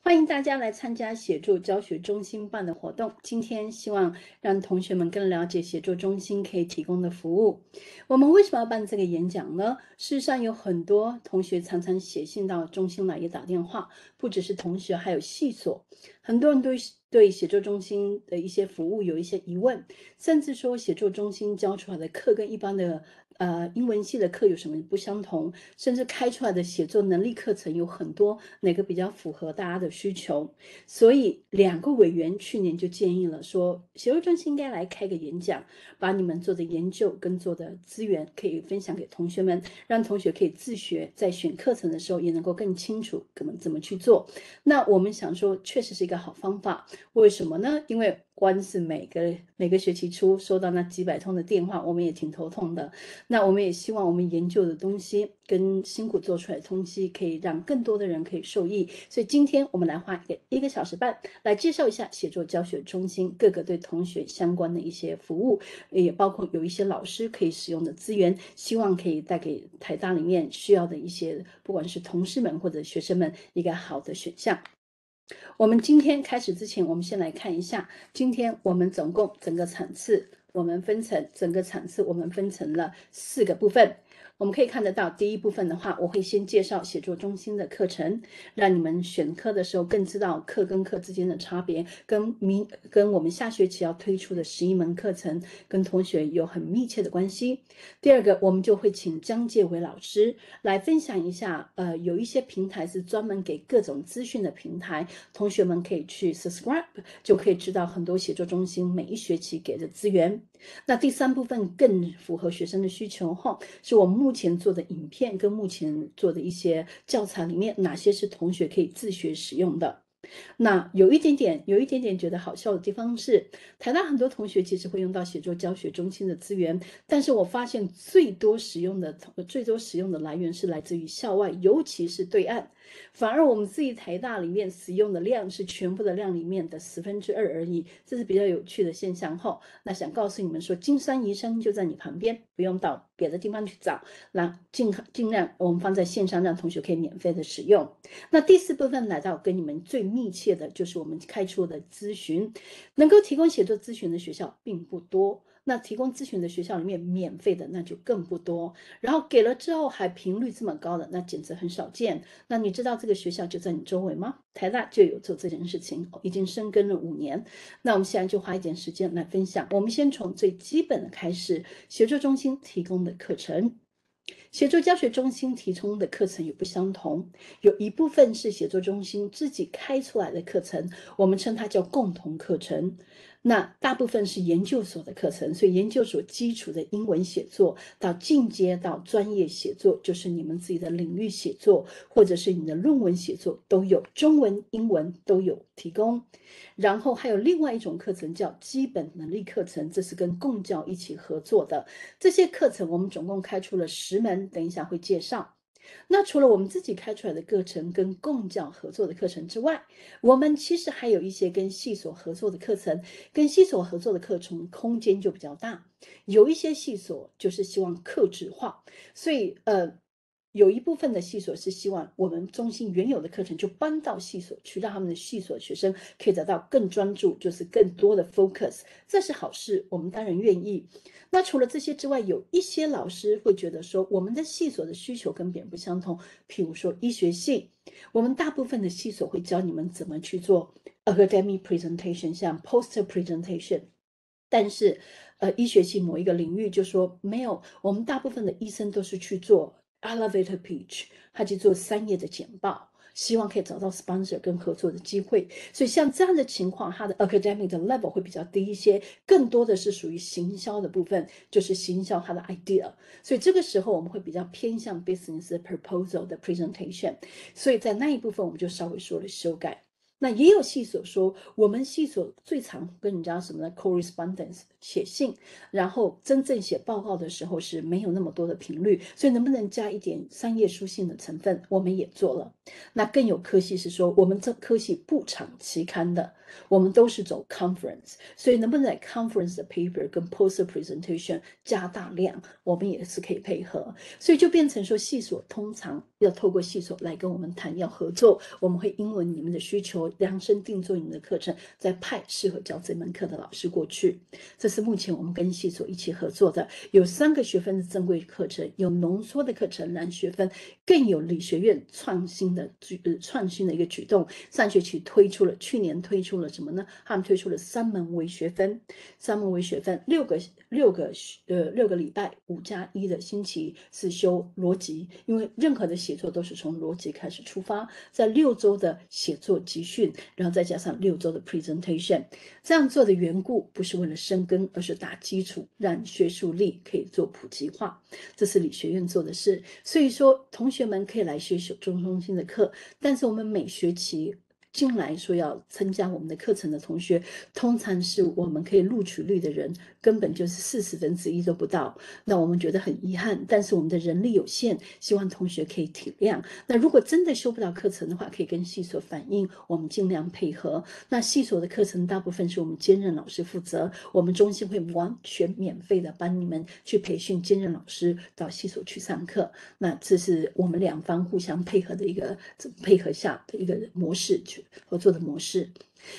欢迎大家来参加写作教学中心办的活动。今天希望让同学们更了解写作中心可以提供的服务。我们为什么要办这个演讲呢？事实上，有很多同学常常写信到中心来，也打电话。不只是同学，还有系所，很多人都对写作中心的一些服务有一些疑问，甚至说写作中心教出来的课跟一般的。呃，英文系的课有什么不相同？甚至开出来的写作能力课程有很多，哪个比较符合大家的需求？所以两个委员去年就建议了，说写作中心应该来开个演讲，把你们做的研究跟做的资源可以分享给同学们，让同学可以自学，在选课程的时候也能够更清楚怎么怎么去做。那我们想说，确实是一个好方法。为什么呢？因为光是每个每个学期初收到那几百通的电话，我们也挺头痛的。那我们也希望我们研究的东西跟辛苦做出来的东西，可以让更多的人可以受益。所以今天我们来花一个一个小时半来介绍一下写作教学中心各个对同学相关的一些服务，也包括有一些老师可以使用的资源，希望可以带给台大里面需要的一些，不管是同事们或者学生们一个好的选项。我们今天开始之前，我们先来看一下，今天我们总共整个场次，我们分成整个场次，我们分成了四个部分。我们可以看得到，第一部分的话，我会先介绍写作中心的课程，让你们选课的时候更知道课跟课之间的差别，跟明跟我们下学期要推出的十一门课程跟同学有很密切的关系。第二个，我们就会请江介伟老师来分享一下，呃，有一些平台是专门给各种资讯的平台，同学们可以去 subscribe，就可以知道很多写作中心每一学期给的资源。那第三部分更符合学生的需求哈，是我们目前做的影片跟目前做的一些教材里面，哪些是同学可以自学使用的？那有一点点，有一点点觉得好笑的地方是，台大很多同学其实会用到写作教学中心的资源，但是我发现最多使用的、最多使用的来源是来自于校外，尤其是对岸。反而我们自己台大里面使用的量是全部的量里面的十分之二而已，这是比较有趣的现象哈。那想告诉你们说，金山医生就在你旁边，不用到别的地方去找，那尽尽量我们放在线上，让同学可以免费的使用。那第四部分来到跟你们最密切的就是我们开出的咨询，能够提供写作咨询的学校并不多。那提供咨询的学校里面，免费的那就更不多。然后给了之后还频率这么高的，那简直很少见。那你知道这个学校就在你周围吗？台大就有做这件事情，已经深耕了五年。那我们现在就花一点时间来分享。我们先从最基本的开始，写作中心提供的课程。写作教学中心提供的课程也不相同，有一部分是写作中心自己开出来的课程，我们称它叫共同课程。那大部分是研究所的课程，所以研究所基础的英文写作到进阶到专业写作，就是你们自己的领域写作，或者是你的论文写作都有，中文、英文都有提供。然后还有另外一种课程叫基本能力课程，这是跟共教一起合作的。这些课程我们总共开出了十门，等一下会介绍。那除了我们自己开出来的课程跟共教合作的课程之外，我们其实还有一些跟系所合作的课程，跟系所合作的课程空间就比较大。有一些系所就是希望克制化，所以呃。有一部分的系所是希望我们中心原有的课程就搬到系所去，让他们的系所学生可以得到更专注，就是更多的 focus，这是好事，我们当然愿意。那除了这些之外，有一些老师会觉得说，我们的系所的需求跟别人不相同，譬如说医学系，我们大部分的系所会教你们怎么去做 academic presentation，像 poster presentation，但是呃医学系某一个领域就说没有，我们大部分的医生都是去做。Elevator pitch，他去做三页的简报，希望可以找到 sponsor 跟合作的机会。所以像这样的情况，他的 academic 的 level 会比较低一些，更多的是属于行销的部分，就是行销他的 idea。所以这个时候我们会比较偏向 business proposal 的 presentation。所以在那一部分我们就稍微说了修改。那也有系所说，我们系所最常跟人家什么呢？correspondence 写信，然后真正写报告的时候是没有那么多的频率，所以能不能加一点商业书信的成分？我们也做了。那更有科系是说，我们这科系不产期刊的，我们都是走 conference，所以能不能在 conference 的 paper 跟 poster presentation 加大量，我们也是可以配合。所以就变成说，系所通常要透过系所来跟我们谈要合作，我们会因为你们的需求量身定做你们的课程，再派适合教这门课的老师过去。这是目前我们跟系所一起合作的，有三个学分的正规课程，有浓缩的课程蓝学分，更有理学院创新的举呃创新的一个举动。上学期推出了，去年推出了什么呢？他们推出了三门微学分，三门微学分六个六个呃六个礼拜五加一的星期是修逻辑，因为任何的写作都是从逻辑开始出发，在六周的写作集训，然后再加上六周的 presentation，这样做的缘故不是为了深耕，而是打基础，让学术力可以做普及化，这是理学院做的事。所以说，同学们可以来学手中中心的课，但是我们每学期。进来说要参加我们的课程的同学，通常是我们可以录取率的人，根本就是四十分之一都不到。那我们觉得很遗憾，但是我们的人力有限，希望同学可以体谅。那如果真的修不到课程的话，可以跟系所反映，我们尽量配合。那系所的课程大部分是我们兼任老师负责，我们中心会完全免费的帮你们去培训兼任老师到系所去上课。那这是我们两方互相配合的一个配合下的一个模式去。合作的模式。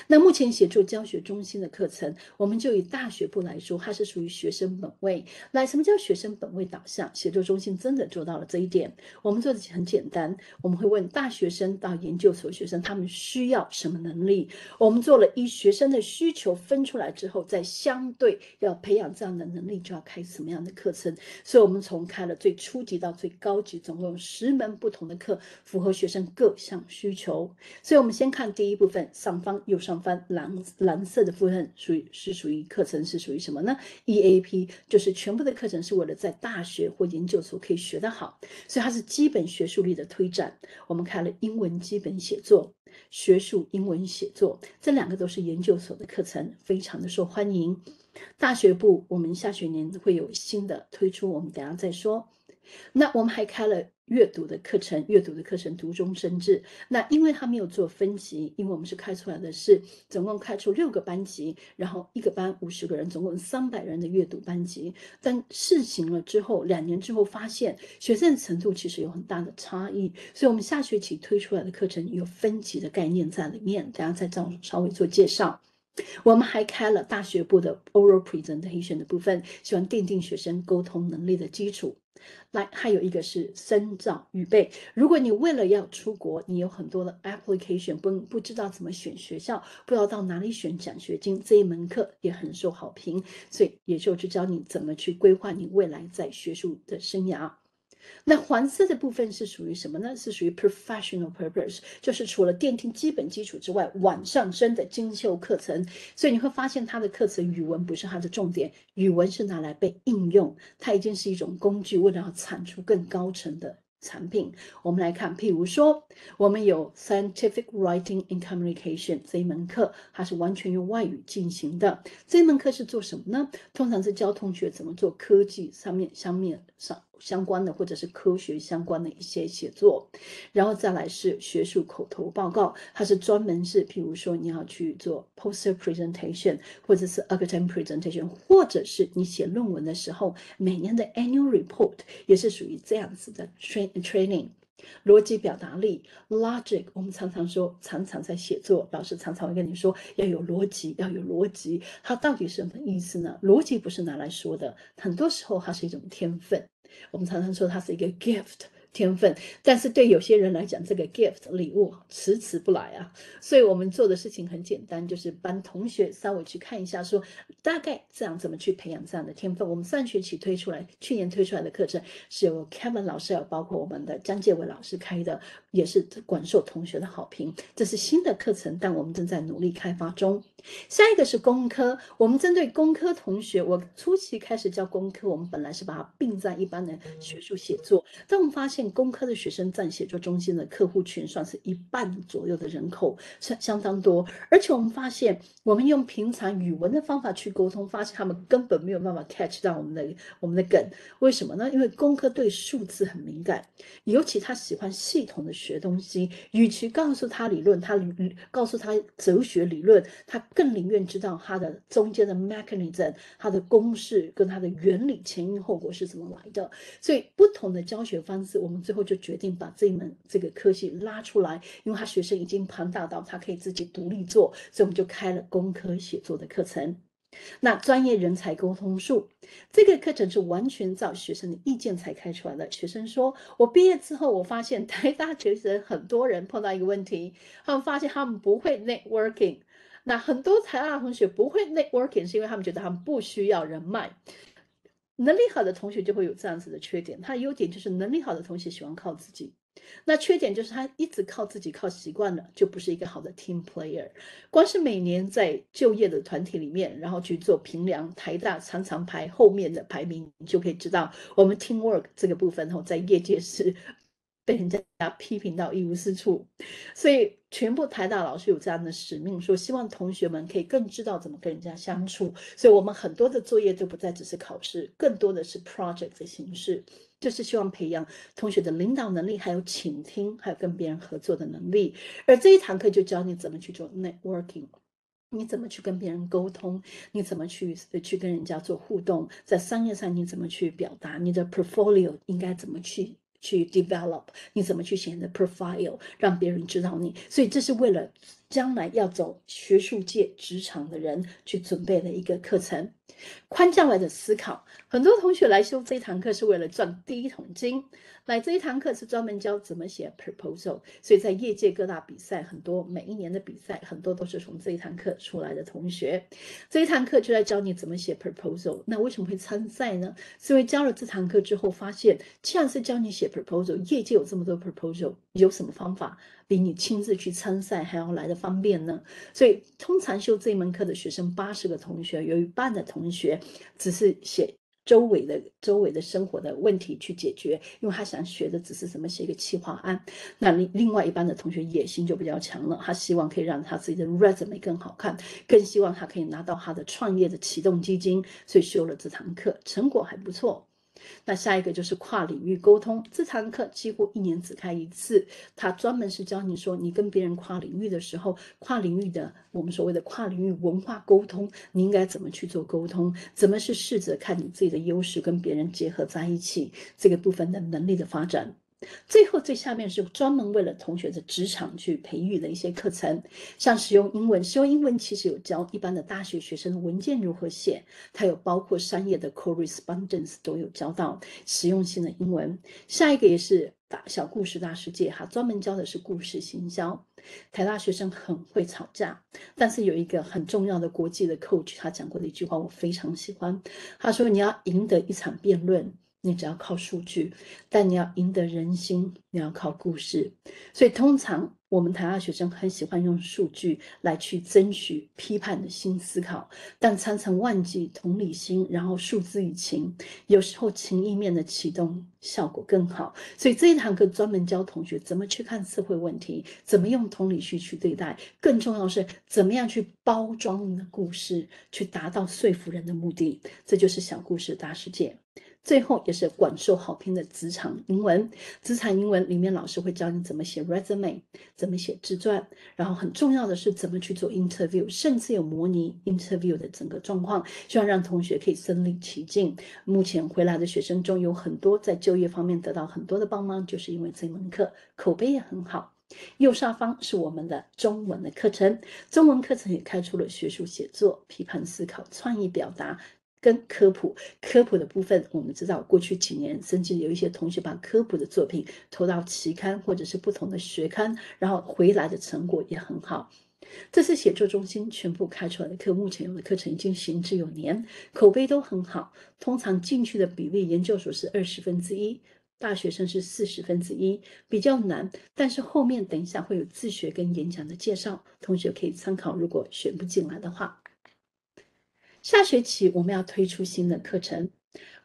那目前协助教学中心的课程，我们就以大学部来说，它是属于学生本位。来，什么叫学生本位导向？协助中心真的做到了这一点。我们做的很简单，我们会问大学生到研究所学生，他们需要什么能力？我们做了一学生的需求分出来之后，再相对要培养这样的能力，就要开什么样的课程？所以，我们从开了最初级到最高级，总共有十门不同的课，符合学生各项需求。所以，我们先看第一部分，上方。右上方蓝蓝色的部分属于是属于课程是属于什么呢？EAP 就是全部的课程是为了在大学或研究所可以学得好，所以它是基本学术力的推展。我们开了英文基本写作、学术英文写作，这两个都是研究所的课程，非常的受欢迎。大学部我们下学年会有新的推出，我们等下再说。那我们还开了。阅读的课程，阅读的课程读中生智。那因为他没有做分级，因为我们是开出来的是总共开出六个班级，然后一个班五十个人，总共三百人的阅读班级。但试行了之后，两年之后发现学生程度其实有很大的差异，所以我们下学期推出来的课程有分级的概念在里面，等下再这样稍微做介绍。我们还开了大学部的 oral presentation 的部分，希望奠定学生沟通能力的基础。来，还有一个是深造预备。如果你为了要出国，你有很多的 application，不不知道怎么选学校，不知道到哪里选奖学金，这一门课也很受好评。所以，也就去教你怎么去规划你未来在学术的生涯。那黄色的部分是属于什么呢？是属于 professional purpose，就是除了电听基本基础之外，往上升的精修课程。所以你会发现，它的课程语文不是它的重点，语文是拿来被应用，它已经是一种工具，为了要产出更高层的。产品，我们来看，譬如说，我们有 Scientific Writing and Communication 这一门课，它是完全用外语进行的。这门课是做什么呢？通常是教同学怎么做科技上面、上面上相关的，或者是科学相关的一些写作。然后再来是学术口头报告，它是专门是譬如说你要去做 poster presentation，或者是 academic presentation，或者是你写论文的时候，每年的 annual report 也是属于这样子的 train。training 逻辑表达力 logic，我们常常说，常常在写作，老师常常会跟你说要有逻辑，要有逻辑。它到底是什么意思呢？逻辑不是拿来说的，很多时候它是一种天分。我们常常说它是一个 gift。天分，但是对有些人来讲，这个 gift 礼物迟迟不来啊。所以我们做的事情很简单，就是帮同学稍微去看一下，说大概这样怎么去培养这样的天分。我们上学期推出来，去年推出来的课程是由 Kevin 老师，有包括我们的张介伟老师开的，也是广受同学的好评。这是新的课程，但我们正在努力开发中。下一个是工科，我们针对工科同学，我初期开始教工科，我们本来是把它并在一般的学术写作，但我们发现。工科的学生占写作中心的客户群，算是一半左右的人口，相相当多。而且我们发现，我们用平常语文的方法去沟通，发现他们根本没有办法 catch 到我们的我们的梗。为什么呢？因为工科对数字很敏感，尤其他喜欢系统的学东西。与其告诉他理论，他告诉他哲学理论，他更宁愿知道他的中间的 mechanism，他的公式跟他的原理前因后果是怎么来的。所以，不同的教学方式，我们。我们最后就决定把这一门这个科系拉出来，因为他学生已经庞大到他可以自己独立做，所以我们就开了工科写作的课程。那专业人才沟通术这个课程是完全照学生的意见才开出来的。学生说：“我毕业之后，我发现台大学生很多人碰到一个问题，他们发现他们不会 networking。那很多台大同学不会 networking，是因为他们觉得他们不需要人脉。”能力好的同学就会有这样子的缺点，他的优点就是能力好的同学喜欢靠自己，那缺点就是他一直靠自己靠习惯了，就不是一个好的 team player。光是每年在就业的团体里面，然后去做评量，台大常常排后面的排名，你就可以知道我们 teamwork 这个部分后在业界是。被人家批评到一无是处，所以全部台大老师有这样的使命，说希望同学们可以更知道怎么跟人家相处。所以我们很多的作业都不再只是考试，更多的是 project 的形式，就是希望培养同学的领导能力，还有倾听，还有跟别人合作的能力。而这一堂课就教你怎么去做 networking，你怎么去跟别人沟通，你怎么去去跟人家做互动，在商业上你怎么去表达，你的 portfolio 应该怎么去。去 develop，你怎么去选择 profile，让别人知道你？所以这是为了将来要走学术界、职场的人去准备的一个课程。宽降来的思考，很多同学来修这一堂课是为了赚第一桶金。来这一堂课是专门教怎么写 proposal，所以在业界各大比赛，很多每一年的比赛，很多都是从这一堂课出来的同学。这一堂课就在教你怎么写 proposal。那为什么会参赛呢？是因为教了这堂课之后，发现既然是教你写 proposal，业界有这么多 proposal，有什么方法比你亲自去参赛还要来的方便呢？所以通常修这一门课的学生，八十个同学，有一半的同学只是写。周围的周围的生活的问题去解决，因为他想学的只是怎么写一个企划案。那另另外一半的同学野心就比较强了，他希望可以让他自己的 resume 更好看，更希望他可以拿到他的创业的启动基金，所以修了这堂课，成果还不错。那下一个就是跨领域沟通，这堂课几乎一年只开一次，它专门是教你说，你跟别人跨领域的时候，跨领域的我们所谓的跨领域文化沟通，你应该怎么去做沟通，怎么是试着看你自己的优势跟别人结合在一起，这个部分的能力的发展。最后最下面是专门为了同学的职场去培育的一些课程，像使用英文，使用英文其实有教一般的大学学生的文件如何写，它有包括商业的 correspondence 都有教到实用性的英文。下一个也是大小故事大世界哈，专门教的是故事行销。台大学生很会吵架，但是有一个很重要的国际的 coach，他讲过的一句话我非常喜欢，他说你要赢得一场辩论。你只要靠数据，但你要赢得人心，你要靠故事。所以通常我们台大学生很喜欢用数据来去争取批判的新思考，但常常忘记同理心，然后数字与情，有时候情意面的启动效果更好。所以这一堂课专门教同学怎么去看社会问题，怎么用同理心去对待，更重要是怎么样去包装你的故事，去达到说服人的目的。这就是小故事大世界。最后也是广受好评的职场英文，职场英文里面老师会教你怎么写 resume，怎么写自传，然后很重要的是怎么去做 interview，甚至有模拟 interview 的整个状况，希望让同学可以身临其境。目前回来的学生中有很多在就业方面得到很多的帮忙，就是因为这门课口碑也很好。右上方是我们的中文的课程，中文课程也开出了学术写作、批判思考、创意表达。跟科普科普的部分，我们知道过去几年，甚至有一些同学把科普的作品投到期刊或者是不同的学刊，然后回来的成果也很好。这是写作中心全部开出来的课，目前有的课程已经行之有年，口碑都很好。通常进去的比例，研究所是二十分之一，大学生是四十分之一，比较难。但是后面等一下会有自学跟演讲的介绍，同学可以参考。如果选不进来的话。下学期我们要推出新的课程，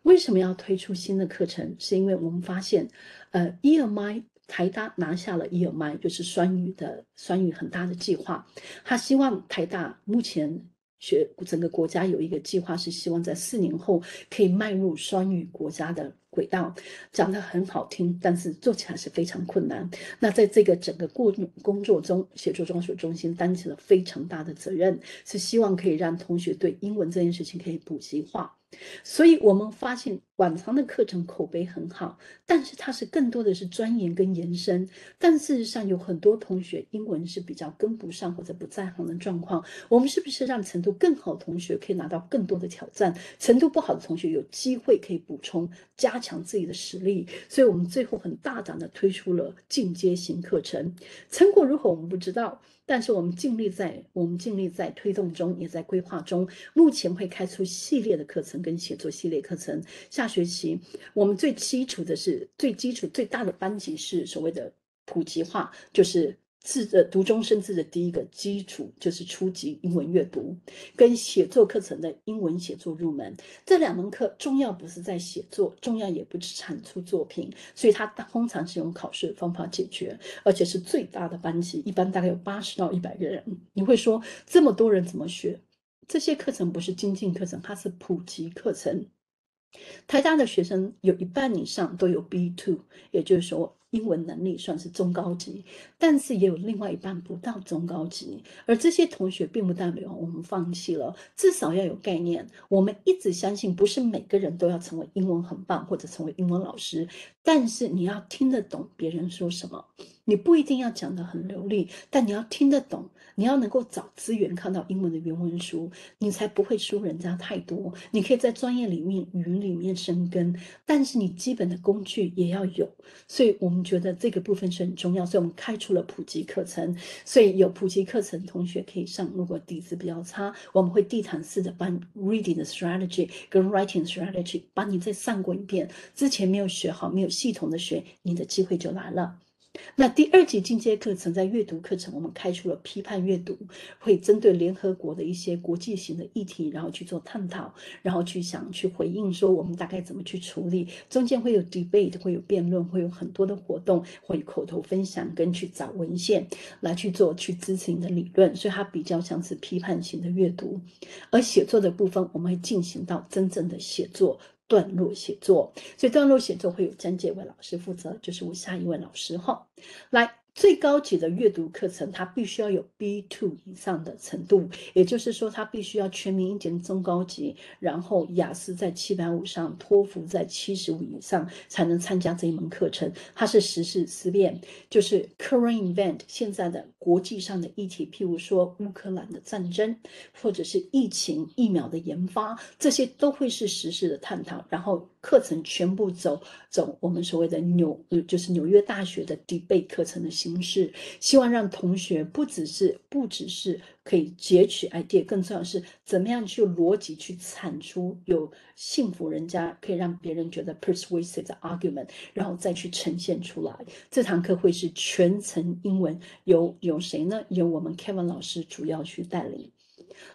为什么要推出新的课程？是因为我们发现，呃，EMI 台大拿下了 EMI，就是双语的双语很大的计划，他希望台大目前。学整个国家有一个计划，是希望在四年后可以迈入双语国家的轨道。讲得很好听，但是做起来是非常困难。那在这个整个过工作中，写作专属中心担起了非常大的责任，是希望可以让同学对英文这件事情可以普及化。所以我们发现晚长的课程口碑很好，但是它是更多的是钻研跟延伸。但事实上有很多同学英文是比较跟不上或者不在行的状况。我们是不是让程度更好的同学可以拿到更多的挑战？程度不好的同学有机会可以补充加强自己的实力。所以我们最后很大胆的推出了进阶型课程，成果如何我们不知道。但是我们尽力在，我们尽力在推动中，也在规划中。目前会开出系列的课程跟写作系列课程。下学期我们最基础的是最基础最大的班级是所谓的普及化，就是。字的读中生字的第一个基础就是初级英文阅读，跟写作课程的英文写作入门。这两门课重要不是在写作，重要也不是产出作品，所以它通常是用考试的方法解决，而且是最大的班级，一般大概有八十到一百个人。你会说这么多人怎么学？这些课程不是精进课程，它是普及课程。台大的学生有一半以上都有 B two，也就是说。英文能力算是中高级，但是也有另外一半不到中高级。而这些同学并不代表我们放弃了，至少要有概念。我们一直相信，不是每个人都要成为英文很棒或者成为英文老师，但是你要听得懂别人说什么。你不一定要讲得很流利，但你要听得懂，你要能够找资源看到英文的原文书，你才不会输人家太多。你可以在专业里面、语言里面生根，但是你基本的工具也要有。所以我们觉得这个部分是很重要，所以我们开出了普及课程。所以有普及课程，同学可以上。如果底子比较差，我们会地毯式的帮 reading 的 strategy 跟 writing strategy 帮你再上过一遍。之前没有学好，没有系统的学，你的机会就来了。那第二级进阶课程在阅读课程，我们开出了批判阅读，会针对联合国的一些国际型的议题，然后去做探讨，然后去想去回应，说我们大概怎么去处理。中间会有 debate，会有辩论，会有很多的活动，会口头分享跟去找文献来去做去支持你的理论，所以它比较像是批判型的阅读。而写作的部分，我们会进行到真正的写作。段落写作，所以段落写作会有讲解位老师负责，就是我下一位老师哈，来。最高级的阅读课程，它必须要有 B two 以上的程度，也就是说，它必须要全民英检中高级，然后雅思在七百五上，托福在七十五以上，才能参加这一门课程。它是时事思辨，就是 current event 现在的国际上的议题，譬如说乌克兰的战争，或者是疫情、疫苗的研发，这些都会是时事的探讨。然后课程全部走走我们所谓的纽，就是纽约大学的 debate 课程的形。式，希望让同学不只是不只是可以截取 idea，更重要是怎么样去逻辑去产出有幸福人家可以让别人觉得 persuasive 的 argument，然后再去呈现出来。这堂课会是全程英文，由由谁呢？由我们 Kevin 老师主要去带领。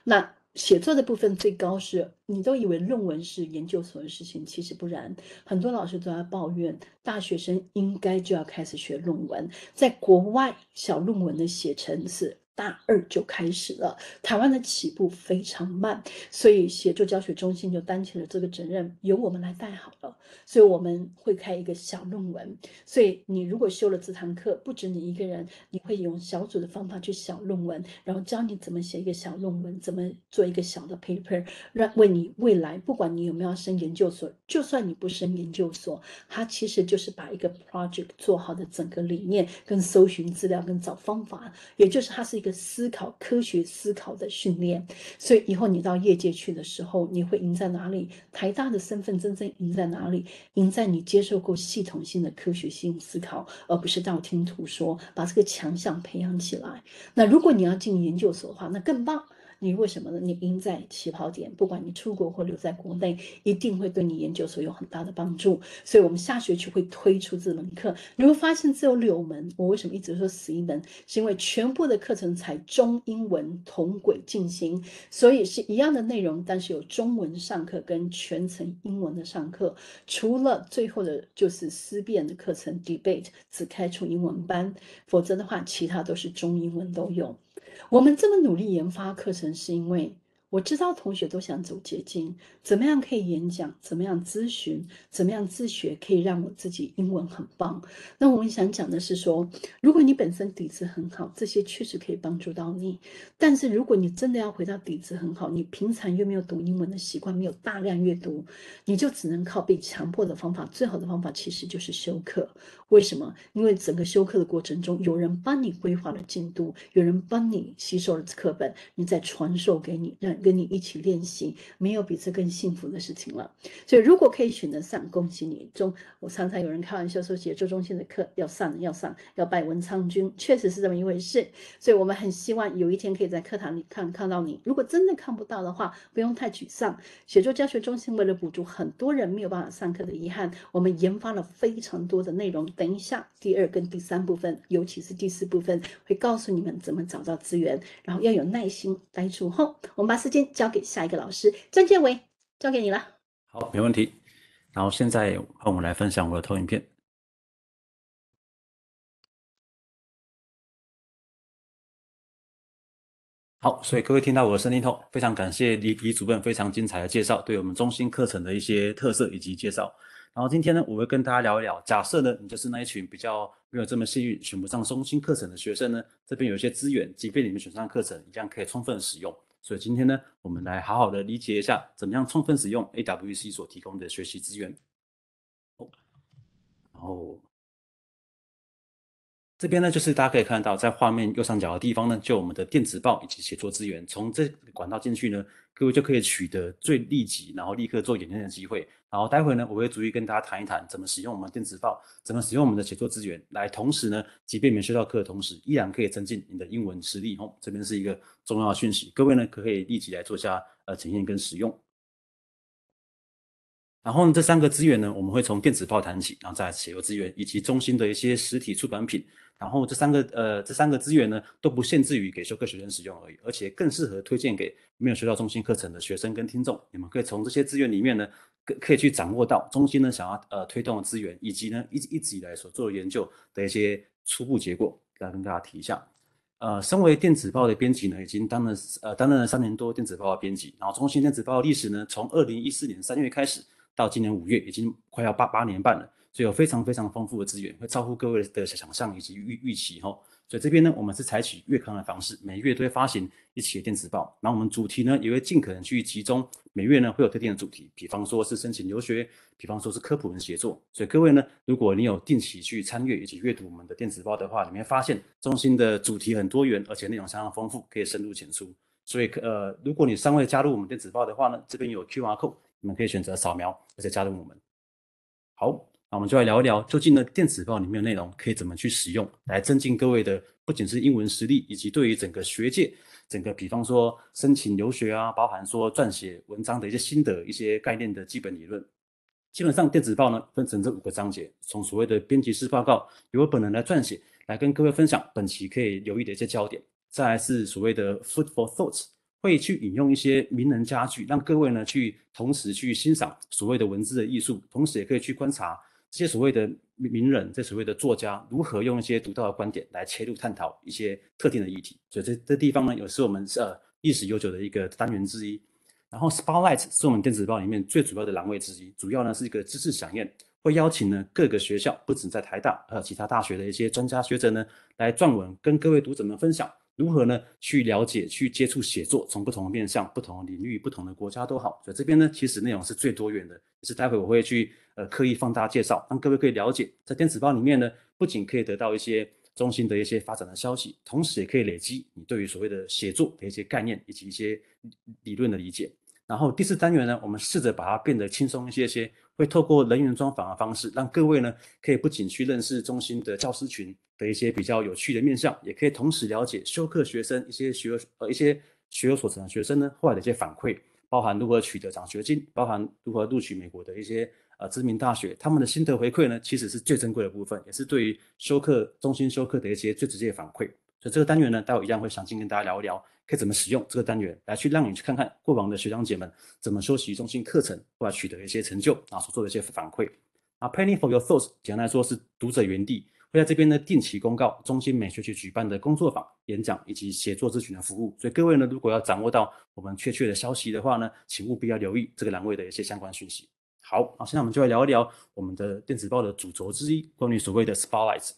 那。写作的部分最高是，你都以为论文是研究所的事情，其实不然。很多老师都在抱怨，大学生应该就要开始学论文，在国外小论文的写成是。大二就开始了，台湾的起步非常慢，所以协作教学中心就担起了这个责任，由我们来带好了。所以我们会开一个小论文，所以你如果修了这堂课，不止你一个人，你会用小组的方法去小论文，然后教你怎么写一个小论文，怎么做一个小的 paper，让为你未来，不管你有没有升研究所，就算你不升研究所，它其实就是把一个 project 做好的整个理念，跟搜寻资料，跟找方法，也就是它是。的思考科学思考的训练，所以以后你到业界去的时候，你会赢在哪里？台大的身份真正赢在哪里？赢在你接受过系统性的科学性思考，而不是道听途说，把这个强项培养起来。那如果你要进研究所的话，那更棒。你为什么呢？你赢在起跑点，不管你出国或留在国内，一定会对你研究所有很大的帮助。所以，我们下学期会推出这门课。你会发现只有六门。我为什么一直说十一门？是因为全部的课程采中英文同轨进行，所以是一样的内容，但是有中文上课跟全程英文的上课。除了最后的就是思辨的课程 debate 只开出英文班，否则的话，其他都是中英文都有。我们这么努力研发课程，是因为我知道同学都想走捷径，怎么样可以演讲？怎么样咨询？怎么样自学可以让我自己英文很棒？那我们想讲的是说，如果你本身底子很好，这些确实可以帮助到你。但是如果你真的要回到底子很好，你平常又没有读英文的习惯，没有大量阅读，你就只能靠被强迫的方法。最好的方法其实就是修课。为什么？因为整个修课的过程中，有人帮你规划了进度，有人帮你吸收了课本，你再传授给你，让跟你一起练习，没有比这更幸福的事情了。所以，如果可以选择上，恭喜你。中，我常常有人开玩笑说，写作中心的课要上，要上，要拜文昌君，确实是这么一回事。所以我们很希望有一天可以在课堂里看看到你。如果真的看不到的话，不用太沮丧。写作教学中心为了补足很多人没有办法上课的遗憾，我们研发了非常多的内容。等一下，第二跟第三部分，尤其是第四部分，会告诉你们怎么找到资源，然后要有耐心待住后，我们把时间交给下一个老师张建伟，交给你了。好，没问题。然后现在我们来分享我的投影片。好，所以各位听到我的声音后，非常感谢李李主任非常精彩的介绍，对我们中心课程的一些特色以及介绍。然后今天呢，我会跟大家聊一聊。假设呢，你就是那一群比较没有这么幸运选不上中心课程的学生呢，这边有一些资源，即便你们选上课程，一样可以充分使用。所以今天呢，我们来好好的理解一下，怎么样充分使用 AWC 所提供的学习资源。然后这边呢，就是大家可以看到，在画面右上角的地方呢，就我们的电子报以及写作资源，从这管道进去呢。各位就可以取得最立即，然后立刻做演练的机会。然后待会呢，我会逐一跟大家谈一谈怎么使用我们电子报，怎么使用我们的写作资源，来同时呢，即便没学到课的同时，依然可以增进你的英文实力。哦，这边是一个重要的讯息，各位呢可以立即来做下呃呈现跟使用。然后呢，这三个资源呢，我们会从电子报谈起，然后再写作资源以及中心的一些实体出版品。然后这三个呃，这三个资源呢，都不限制于给授课学生使用而已，而且更适合推荐给没有学到中心课程的学生跟听众。你们可以从这些资源里面呢，可可以去掌握到中心呢想要呃推动的资源，以及呢一一直以来所做的研究的一些初步结果，来跟大家提一下。呃，身为电子报的编辑呢，已经担任呃担任了三年多电子报的编辑。然后中心电子报的历史呢，从二零一四年三月开始，到今年五月，已经快要八八年半了。所以有非常非常丰富的资源，会超乎各位的想象以及预预期哈。所以这边呢，我们是采取月刊的方式，每月都会发行一期的电子报。然后我们主题呢，也会尽可能去集中，每月呢会有特定的主题，比方说是申请留学，比方说是科普文写作。所以各位呢，如果你有定期去参阅以及阅读我们的电子报的话，里面发现中心的主题很多元，而且内容相当丰富，可以深入浅出。所以呃，如果你尚未加入我们电子报的话呢，这边有 QR code，你们可以选择扫描，而且加入我们。好。那我们就来聊一聊，究竟呢电子报里面的内容可以怎么去使用，来增进各位的不仅是英文实力，以及对于整个学界，整个比方说申请留学啊，包含说撰写文章的一些心得、一些概念的基本理论。基本上电子报呢分成这五个章节，从所谓的编辑式报告，由我本人来撰写，来跟各位分享本期可以留意的一些焦点。再来是所谓的 food for thoughts，会去引用一些名人佳句，让各位呢去同时去欣赏所谓的文字的艺术，同时也可以去观察。这些所谓的名人，这所谓的作家，如何用一些独到的观点来切入探讨一些特定的议题？所以这这地方呢，也是我们呃历史悠久的一个单元之一。然后 Spotlight 是我们电子报里面最主要的栏位之一，主要呢是一个知识飨宴，会邀请呢各个学校，不止在台大，还有其他大学的一些专家学者呢来撰文，跟各位读者们分享如何呢去了解、去接触写作，从不同的面向、不同的领域、不同的国家都好。所以这边呢，其实内容是最多元的，也是待会我会去。呃，刻意放大介绍，让各位可以了解，在电子报里面呢，不仅可以得到一些中心的一些发展的消息，同时也可以累积你对于所谓的写作的一些概念以及一些理论的理解。然后第四单元呢，我们试着把它变得轻松一些些，会透过人员专访的方式，让各位呢可以不仅去认识中心的教师群的一些比较有趣的面向，也可以同时了解修课学生一些学呃一些学有所成的学生呢后来的一些反馈，包含如何取得奖学金，包含如何录取美国的一些。呃，知名大学他们的心得回馈呢，其实是最珍贵的部分，也是对于修课中心修课的一些最直接的反馈。所以这个单元呢，待会一样会详细跟大家聊一聊，可以怎么使用这个单元来去让你去看看过往的学长姐们怎么修习中心课程，或者取得一些成就啊，所做的一些反馈。啊，Penny for your thoughts，简单来说是读者原地，会在这边呢定期公告中心每学期举办的工作坊、演讲以及写作咨询的服务。所以各位呢，如果要掌握到我们确切的消息的话呢，请务必要留意这个栏位的一些相关讯息。好，那现在我们就来聊一聊我们的电子报的主轴之一，关于所谓的 spotlight。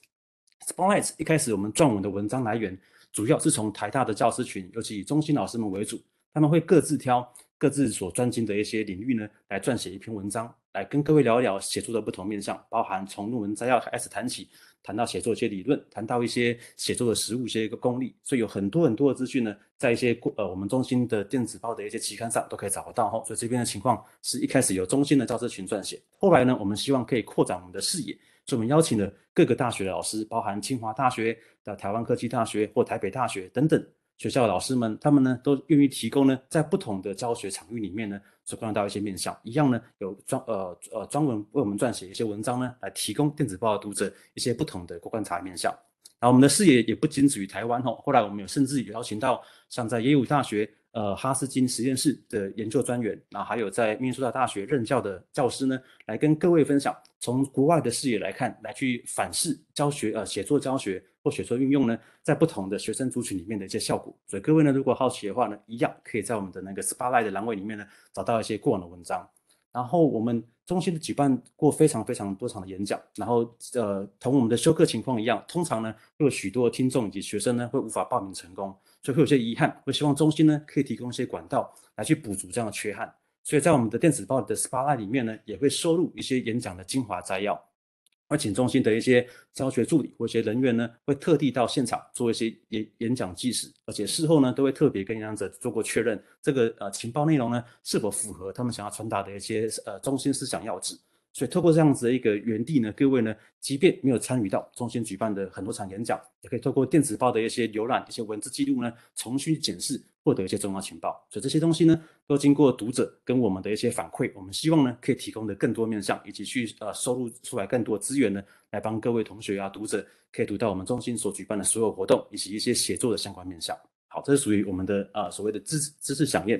spotlight 一开始我们撰文的文章来源，主要是从台大的教师群，尤其以中心老师们为主，他们会各自挑。各自所专精的一些领域呢，来撰写一篇文章，来跟各位聊一聊写作的不同面向，包含从论文摘要开始谈起，谈到写作一些理论，谈到一些写作的实务一些一个功力，所以有很多很多的资讯呢，在一些呃我们中心的电子报的一些期刊上都可以找得到哈。所以这边的情况是一开始由中心的教师群撰写，后来呢，我们希望可以扩展我们的视野，所以我们邀请了各个大学的老师，包含清华大学的台湾科技大学或台北大学等等。学校的老师们，他们呢都愿意提供呢，在不同的教学场域里面呢，所看到一些面向，一样呢有专呃呃专门为我们撰写一些文章呢，来提供电子报的读者一些不同的观察面向。然后我们的视野也不仅止于台湾哦，后来我们有甚至有邀请到像在耶鲁大学。呃，哈斯金实验室的研究专员，然后还有在密苏达大学任教的教师呢，来跟各位分享，从国外的视野来看，来去反思教学呃写作教学或写作运用呢，在不同的学生族群里面的一些效果。所以各位呢，如果好奇的话呢，一样可以在我们的那个 Spotlight 的栏位里面呢，找到一些过往的文章。然后我们中心举办过非常非常多场的演讲，然后呃，同我们的休课情况一样，通常呢，会有许多听众以及学生呢，会无法报名成功。所以会有些遗憾，会希望中心呢可以提供一些管道来去补足这样的缺憾。所以在我们的电子报的 Spotlight 里面呢，也会收录一些演讲的精华摘要，而请中心的一些教学助理或一些人员呢，会特地到现场做一些演演讲纪实，而且事后呢都会特别跟演讲者做过确认，这个呃情报内容呢是否符合他们想要传达的一些呃中心思想要旨。所以，透过这样子的一个园地呢，各位呢，即便没有参与到中心举办的很多场演讲，也可以透过电子报的一些浏览、一些文字记录呢，重新检视，获得一些重要情报。所以这些东西呢，都经过读者跟我们的一些反馈，我们希望呢，可以提供的更多面向，以及去呃收录出来更多资源呢，来帮各位同学啊、读者可以读到我们中心所举办的所有活动，以及一些写作的相关面向。好，这是属于我们的呃所谓的知知识响应。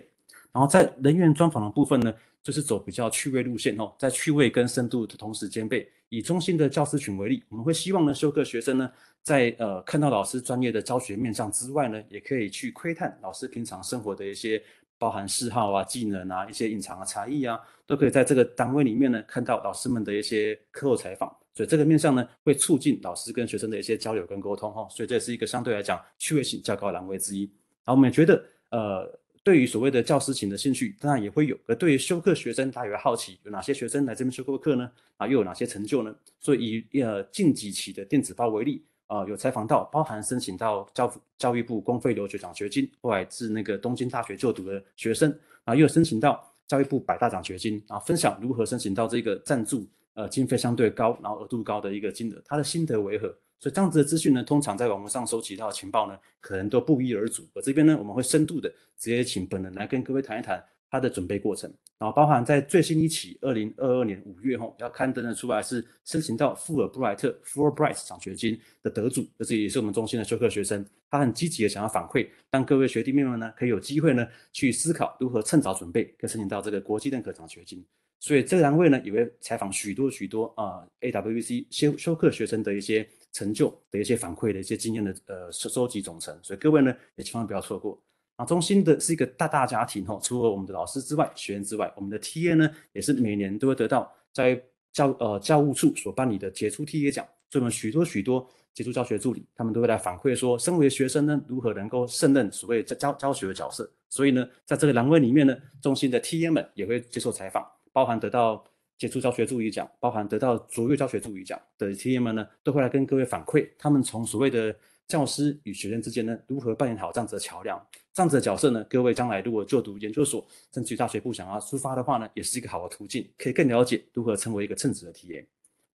然后在人员专访的部分呢。就是走比较趣味路线哦，在趣味跟深度的同时兼备。以中心的教师群为例，我们会希望呢，修课学生呢，在呃看到老师专业的教学面向之外呢，也可以去窥探老师平常生活的一些包含嗜好啊、技能啊、一些隐藏的才艺啊，都可以在这个单位里面呢，看到老师们的一些课后采访。所以这个面向呢，会促进老师跟学生的一些交流跟沟通哈。所以这也是一个相对来讲趣味性较高的栏位之一。然后我们也觉得呃。对于所谓的教师群的兴趣，当然也会有。而对于修课学生，大家也会好奇，有哪些学生来这边修过课呢？啊，又有哪些成就呢？所以以呃近几期的电子报为例，啊，有采访到包含申请到教教育部公费留学奖学金，后来至那个东京大学就读的学生，啊，又申请到教育部百大奖学金，啊，分享如何申请到这个赞助，呃，经费相对高，然后额度高的一个金额，他的心得为何？所以这样子的资讯呢，通常在网络上收集到的情报呢，可能都不一而足。我这边呢，我们会深度的直接请本人来跟各位谈一谈他的准备过程，然后包含在最新一期二零二二年五月后要刊登的出来是申请到富尔布莱特 （Fulbright） 奖学金的得主，这也是我们中心的修课学生，他很积极的想要反馈，让各位学弟妹们呢，可以有机会呢去思考如何趁早准备，可申请到这个国际认可奖学金。所以这个单位呢，也会采访许多许多啊 AWC 修修课学生的一些。成就的一些反馈的一些经验的呃收收集总成，所以各位呢也千万不要错过。啊，中心的是一个大大家庭哦，除了我们的老师之外，学员之外，我们的 TA 呢也是每年都会得到在教呃教务处所办理的杰出 TA 奖，所以我们许多许多杰出教学助理，他们都会来反馈说，身为学生呢如何能够胜任所谓教教教学的角色。所以呢，在这个栏位里面呢，中心的 TA 们也会接受采访，包含得到。杰出教学助理奖，包含得到卓越教学助理奖的 T M 呢，都会来跟各位反馈，他们从所谓的教师与学生之间呢，如何扮演好这样子的桥梁，这样子的角色呢，各位将来如果就读研究所，甚至大学部想要出发的话呢，也是一个好的途径，可以更了解如何成为一个称职的 T M。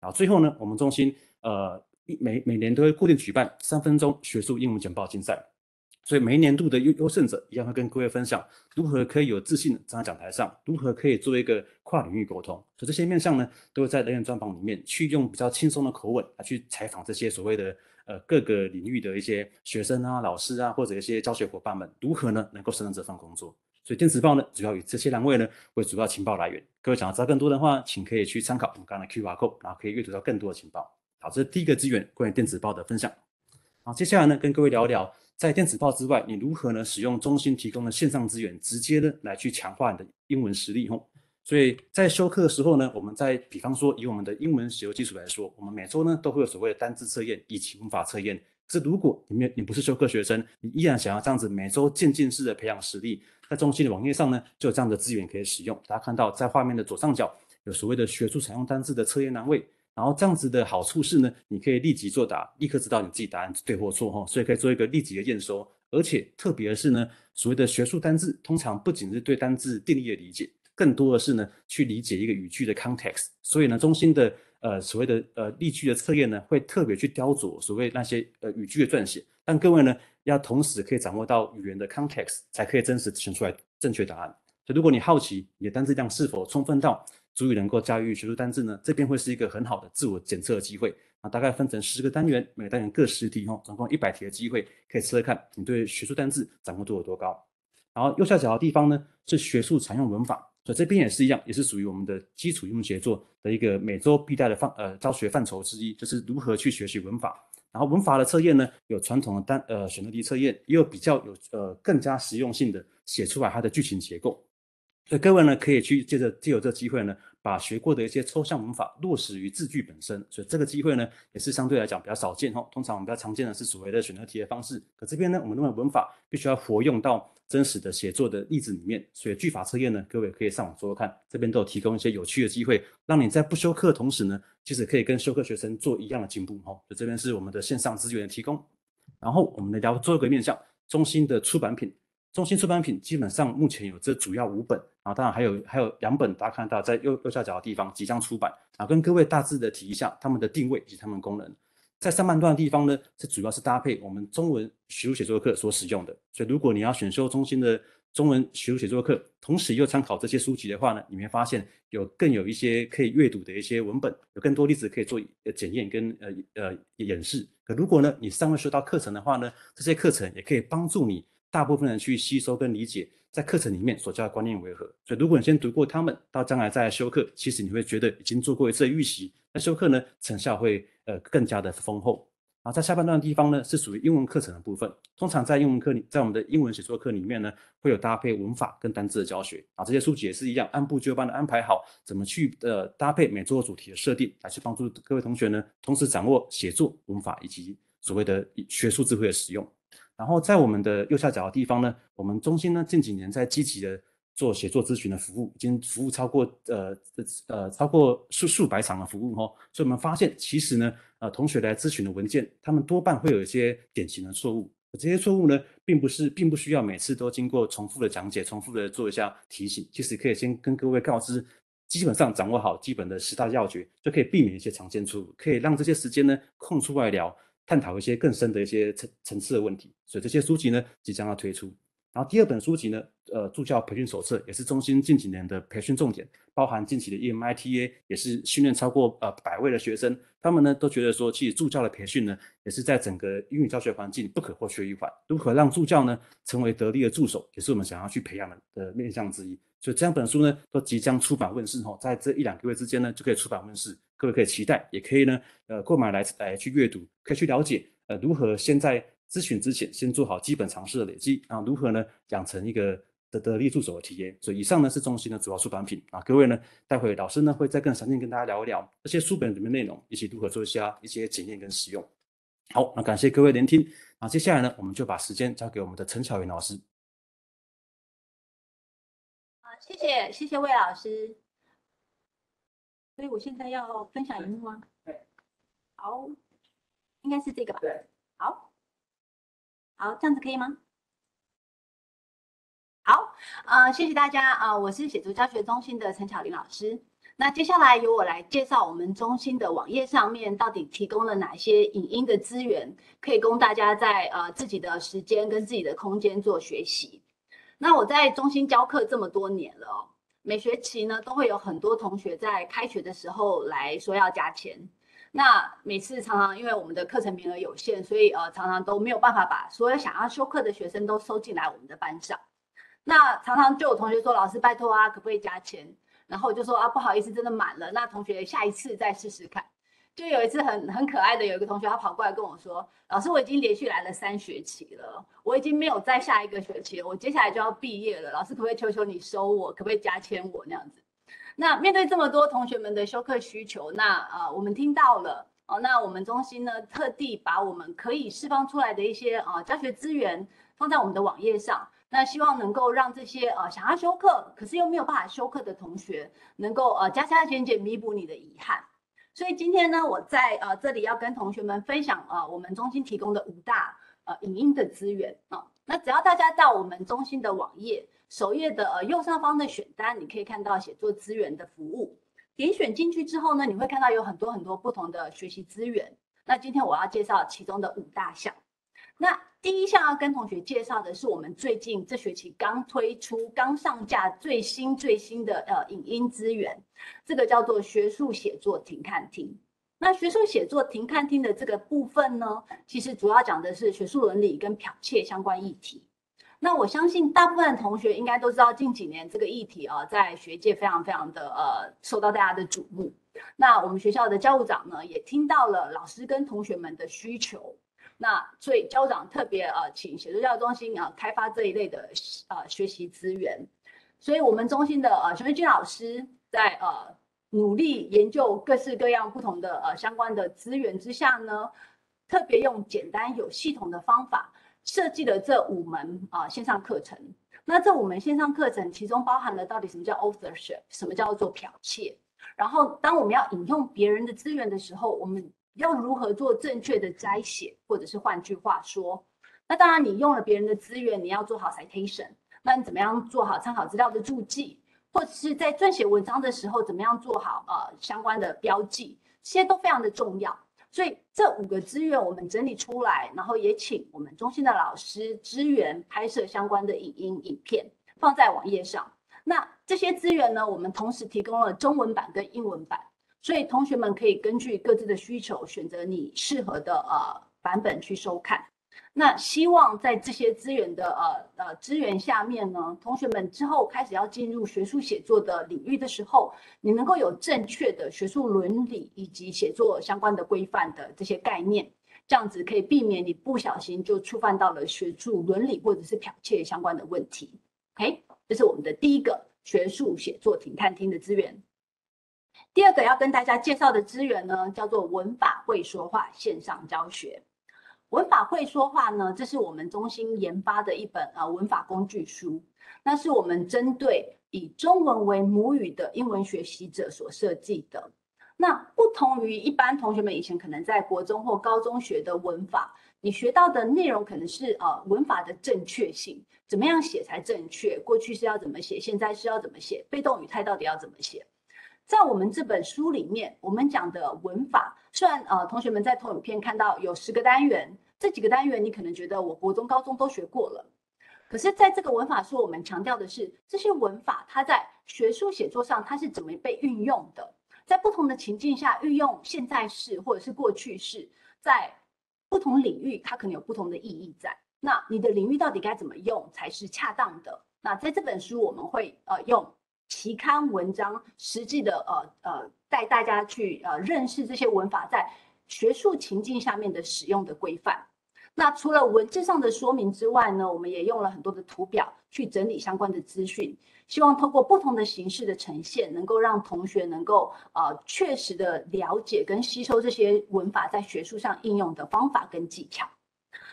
然后最后呢，我们中心呃每每年都会固定举办三分钟学术英文简报竞赛。所以每一年度的优优胜者一样会跟各位分享如何可以有自信站在讲台上，如何可以做一个跨领域沟通。所以这些面向呢，都会在人员专访里面去用比较轻松的口吻来去采访这些所谓的呃各个领域的一些学生啊、老师啊或者一些教学伙伴们，如何呢能够胜任这份工作。所以电子报呢，主要以这些栏位呢为主要情报来源。各位想要知道更多的话，请可以去参考我们刚刚的 Q R code，然后可以阅读到更多的情报。好，这是第一个资源，关于电子报的分享。好，接下来呢，跟各位聊一聊，在电子报之外，你如何呢使用中心提供的线上资源，直接呢来去强化你的英文实力吼。所以在修课的时候呢，我们在比方说以我们的英文写作基础来说，我们每周呢都会有所谓的单字测验以及文法测验。是如果你没你不是修课学生，你依然想要这样子每周渐进式的培养实力，在中心的网页上呢，就有这样的资源可以使用。大家看到在画面的左上角有所谓的学术采用单字的测验栏位。然后这样子的好处是呢，你可以立即作答，立刻知道你自己答案对或错哈，所以可以做一个立即的验收。而且特别的是呢，所谓的学术单字，通常不仅是对单字定义的理解，更多的是呢去理解一个语句的 context。所以呢，中心的呃所谓的呃例句的测验呢，会特别去雕琢所谓那些呃语句的撰写。但各位呢，要同时可以掌握到语言的 context，才可以真实选出来正确答案。所以如果你好奇你的单字量是否充分到，足以能够驾驭学术单字呢？这边会是一个很好的自我检测的机会啊！大概分成十个单元，每个单元各十题哦，总共一百题的机会，可以测测看你对学术单字掌握度有多高。然后右下角的地方呢是学术常用文法，所以这边也是一样，也是属于我们的基础英文写作的一个每周必带的范呃教学范畴之一，就是如何去学习文法。然后文法的测验呢，有传统的单呃选择题测验，也有比较有呃更加实用性的写出来它的句型结构。所以各位呢可以去借着借有这机会呢。把学过的一些抽象文法落实于字句本身，所以这个机会呢也是相对来讲比较少见哈。通常我们比较常见的是所谓的选择题的方式，可这边呢我们认为文法必须要活用到真实的写作的例子里面，所以句法测验呢，各位可以上网做做看，这边都有提供一些有趣的机会，让你在不修课的同时呢，其实可以跟修课学生做一样的进步哈。所以这边是我们的线上资源提供，然后我们来聊做一个面向中心的出版品。中心出版品基本上目前有这主要五本，后当然还有还有两本，大家看到在右右下角的地方即将出版，啊，跟各位大致的提一下他们的定位以及他们的功能。在上半段的地方呢，是主要是搭配我们中文学术写作课所使用的，所以如果你要选修中心的中文学术写作课，同时又参考这些书籍的话呢，你会发现有更有一些可以阅读的一些文本，有更多例子可以做检验跟呃呃演示。可如果呢你尚未修到课程的话呢，这些课程也可以帮助你。大部分人去吸收跟理解，在课程里面所教的观念为何？所以如果你先读过他们，到将来再来修课，其实你会觉得已经做过一次预习，那修课呢成效会呃更加的丰厚。然后在下半段的地方呢，是属于英文课程的部分。通常在英文课里，在我们的英文写作课里面呢，会有搭配文法跟单字的教学啊，这些书籍也是一样，按部就班的安排好，怎么去呃搭配每周主题的设定，来去帮助各位同学呢，同时掌握写作文法以及所谓的学术智慧的使用。然后在我们的右下角的地方呢，我们中心呢近几年在积极的做写作咨询的服务，已经服务超过呃呃超过数数百场的服务哈，所以我们发现其实呢，呃同学来咨询的文件，他们多半会有一些典型的错误，这些错误呢，并不是并不需要每次都经过重复的讲解，重复的做一下提醒，其实可以先跟各位告知，基本上掌握好基本的十大要诀，就可以避免一些常见错误，可以让这些时间呢空出来聊。探讨一些更深的一些层层次的问题，所以这些书籍呢即将要推出。然后第二本书籍呢，呃，助教培训手册也是中心近几年的培训重点，包含近期的 EMITA 也是训练超过呃百位的学生，他们呢都觉得说，其实助教的培训呢也是在整个英语教学环境不可或缺一环。如何让助教呢成为得力的助手，也是我们想要去培养的的面向之一。所以这两本书呢都即将出版问世吼，在这一两个月之间呢就可以出版问世。各位可以期待，也可以呢，呃，购买来来去阅读，可以去了解，呃，如何先在咨询之前先做好基本常识的累积啊，如何呢养成一个的得力助手的体验。所以以上呢是中心的主要出版品啊，各位呢，待会老师呢会再更详细跟大家聊一聊这些书本里面内容，以及如何做一些一些检验跟使用。好，那感谢各位聆听，那接下来呢，我们就把时间交给我们的陈巧云老师。好，谢谢谢谢魏老师。所以我现在要分享荧幕吗？对，好，应该是这个吧。对，好，好，这样子可以吗？好，呃，谢谢大家啊，我是写作教学中心的陈巧玲老师。那接下来由我来介绍我们中心的网页上面到底提供了哪些影音的资源，可以供大家在呃自己的时间跟自己的空间做学习。那我在中心教课这么多年了。每学期呢，都会有很多同学在开学的时候来说要加钱。那每次常常因为我们的课程名额有限，所以呃常常都没有办法把所有想要修课的学生都收进来我们的班上。那常常就有同学说：“老师拜托啊，可不可以加钱？”然后我就说：“啊，不好意思，真的满了。那同学下一次再试试看。”就有一次很很可爱的，有一个同学他跑过来跟我说：“老师，我已经连续来了三学期了，我已经没有再下一个学期了，我接下来就要毕业了。老师可不可以求求你收我？可不可以加签我那样子？”那面对这么多同学们的修课需求，那啊，我们听到了哦，那我们中心呢特地把我们可以释放出来的一些啊教学资源放在我们的网页上。那希望能够让这些呃想要修课，可是又没有办法修课的同学，能够呃加加减减弥补你的遗憾。所以今天呢，我在呃这里要跟同学们分享呃我们中心提供的五大呃影音的资源啊。那只要大家到我们中心的网页首页的呃右上方的选单，你可以看到写作资源的服务。点选进去之后呢，你会看到有很多很多不同的学习资源。那今天我要介绍其中的五大项。那第一项要跟同学介绍的是我们最近这学期刚推出、刚上架最新最新的呃影音资源，这个叫做学术写作停看厅。那学术写作停看厅的这个部分呢，其实主要讲的是学术伦理跟剽窃相关议题。那我相信大部分同学应该都知道，近几年这个议题啊，在学界非常非常的呃受到大家的瞩目。那我们学校的教务长呢，也听到了老师跟同学们的需求。那所以校长特别呃，请写作教育中心啊开发这一类的呃学习资源，所以我们中心的呃熊慧君老师在呃努力研究各式各样不同的呃相关的资源之下呢，特别用简单有系统的方法设计了这五门啊线上课程。那这五门线上课程其中包含了到底什么叫 authorship，什么叫做剽窃，然后当我们要引用别人的资源的时候，我们要如何做正确的摘写，或者是换句话说，那当然你用了别人的资源，你要做好 citation，那你怎么样做好参考资料的注记，或者是在撰写文章的时候，怎么样做好呃相关的标记，这些都非常的重要。所以这五个资源我们整理出来，然后也请我们中心的老师支援拍摄相关的影音影片，放在网页上。那这些资源呢，我们同时提供了中文版跟英文版。所以同学们可以根据各自的需求选择你适合的呃版本去收看。那希望在这些资源的呃呃资源下面呢，同学们之后开始要进入学术写作的领域的时候，你能够有正确的学术伦理以及写作相关的规范的这些概念，这样子可以避免你不小心就触犯到了学术伦理或者是剽窃相关的问题。OK，这是我们的第一个学术写作庭看厅的资源。第二个要跟大家介绍的资源呢，叫做文法会说话线上教学。文法会说话呢，这是我们中心研发的一本啊文法工具书，那是我们针对以中文为母语的英文学习者所设计的。那不同于一般同学们以前可能在国中或高中学的文法，你学到的内容可能是呃文法的正确性，怎么样写才正确？过去是要怎么写？现在是要怎么写？被动语态到底要怎么写？在我们这本书里面，我们讲的文法，虽然呃同学们在投影片看到有十个单元，这几个单元你可能觉得我国中、高中都学过了，可是在这个文法书，我们强调的是这些文法它在学术写作上它是怎么被运用的，在不同的情境下运用现在式或者是过去式，在不同领域它可能有不同的意义在。那你的领域到底该怎么用才是恰当的？那在这本书我们会呃用。期刊文章实际的呃呃带大家去呃认识这些文法在学术情境下面的使用的规范。那除了文字上的说明之外呢，我们也用了很多的图表去整理相关的资讯，希望通过不同的形式的呈现，能够让同学能够呃确实的了解跟吸收这些文法在学术上应用的方法跟技巧。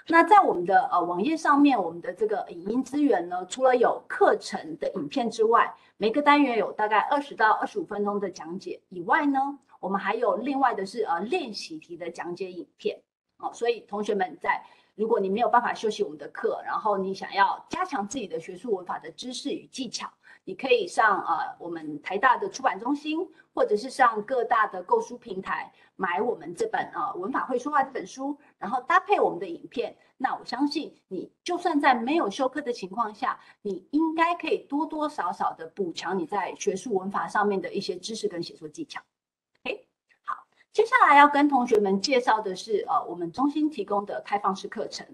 那在我们的呃网页上面，我们的这个影音资源呢，除了有课程的影片之外，每个单元有大概二十到二十五分钟的讲解以外呢，我们还有另外的是呃练习题的讲解影片。哦，所以同学们在如果你没有办法休息我们的课，然后你想要加强自己的学术文法的知识与技巧。你可以上呃我们台大的出版中心，或者是上各大的购书平台买我们这本呃文法会说话这本书，然后搭配我们的影片。那我相信你就算在没有修课的情况下，你应该可以多多少少的补强你在学术文法上面的一些知识跟写作技巧。好，接下来要跟同学们介绍的是呃我们中心提供的开放式课程。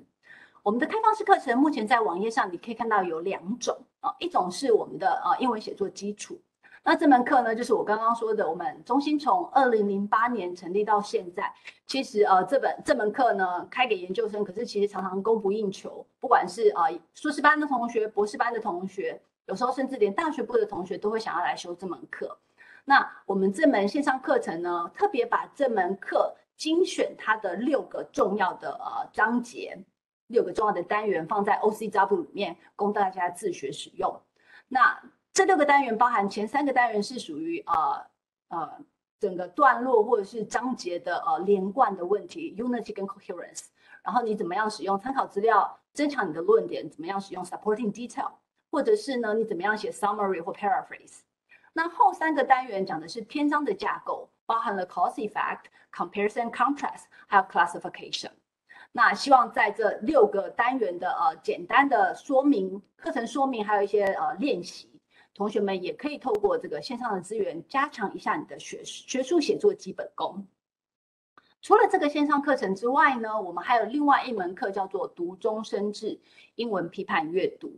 我们的开放式课程目前在网页上你可以看到有两种啊，一种是我们的呃英文写作基础，那这门课呢，就是我刚刚说的，我们中心从二零零八年成立到现在，其实呃这本这门课呢开给研究生，可是其实常常供不应求，不管是呃硕士班的同学、博士班的同学，有时候甚至连大学部的同学都会想要来修这门课。那我们这门线上课程呢，特别把这门课精选它的六个重要的呃章节，六个重要的单元放在 OCW 里面供大家自学使用。那这六个单元包含前三个单元是属于呃呃整个段落或者是章节的呃连贯的问题，unity 跟 coherence，然后你怎么样使用参考资料增强你的论点，怎么样使用 supporting detail，或者是呢你怎么样写 summary 或 paraphrase。那后三个单元讲的是篇章的架构，包含了 cause effect、comparison contrast，还有 classification。那希望在这六个单元的呃简单的说明课程说明，还有一些呃练习。同学们也可以透过这个线上的资源加强一下你的学学术写作基本功。除了这个线上课程之外呢，我们还有另外一门课叫做读中生智英文批判阅读。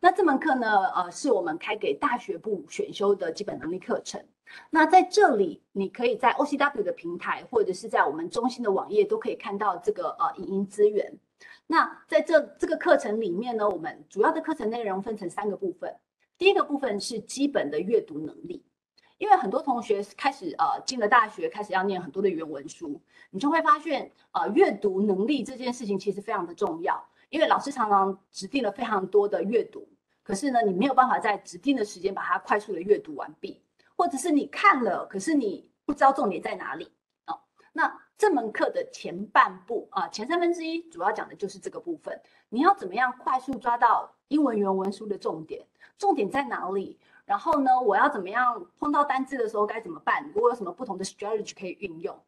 那这门课呢，呃，是我们开给大学部选修的基本能力课程。那在这里，你可以在 OCW 的平台或者是在我们中心的网页都可以看到这个呃影音资源。那在这这个课程里面呢，我们主要的课程内容分成三个部分。第一个部分是基本的阅读能力，因为很多同学开始呃进了大学，开始要念很多的原文书，你就会发现呃阅读能力这件事情其实非常的重要，因为老师常常指定了非常多的阅读，可是呢你没有办法在指定的时间把它快速的阅读完毕，或者是你看了，可是你不知道重点在哪里哦。那这门课的前半部啊前三分之一主要讲的就是这个部分，你要怎么样快速抓到英文原文书的重点。重点在哪里？然后呢，我要怎么样碰到单字的时候该怎么办？如果有什么不同的 strategy 可以运用，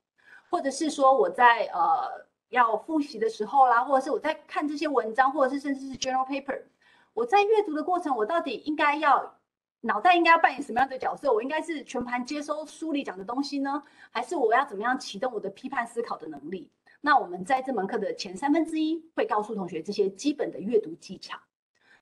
或者是说我在呃要复习的时候啦，或者是我在看这些文章，或者是甚至是 journal paper，我在阅读的过程，我到底应该要脑袋应该要扮演什么样的角色？我应该是全盘接收书里讲的东西呢，还是我要怎么样启动我的批判思考的能力？那我们在这门课的前三分之一会告诉同学这些基本的阅读技巧。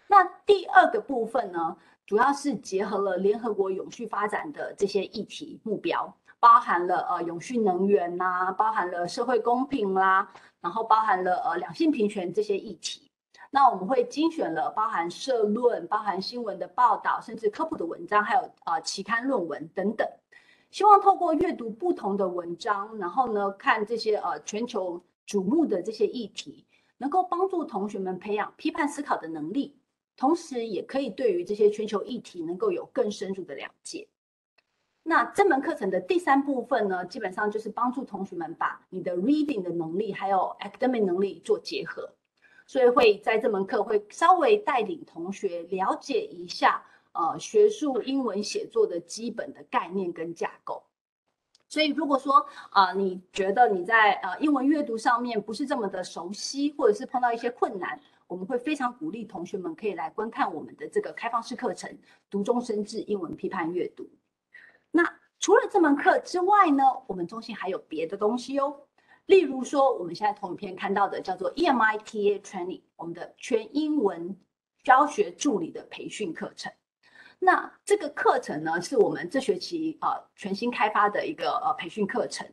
那第二个部分呢，主要是结合了联合国永续发展的这些议题目标，包含了呃永续能源呐，包含了社会公平啦，然后包含了呃两性平权这些议题。那我们会精选了包含社论、包含新闻的报道，甚至科普的文章，还有呃期刊论文等等。希望透过阅读不同的文章，然后呢看这些呃全球瞩目的这些议题，能够帮助同学们培养批判思考的能力。同时，也可以对于这些全球议题能够有更深入的了解。那这门课程的第三部分呢，基本上就是帮助同学们把你的 reading 的能力还有 academic 能力做结合。所以会在这门课会稍微带领同学了解一下，呃，学术英文写作的基本的概念跟架构。所以如果说啊，你觉得你在呃英文阅读上面不是这么的熟悉，或者是碰到一些困难，我们会非常鼓励同学们可以来观看我们的这个开放式课程《读中生智英文批判阅读》。那除了这门课之外呢，我们中心还有别的东西哦。例如说，我们现在同一篇看到的叫做 EMITA Training，我们的全英文教学助理的培训课程。那这个课程呢，是我们这学期啊全新开发的一个呃培训课程。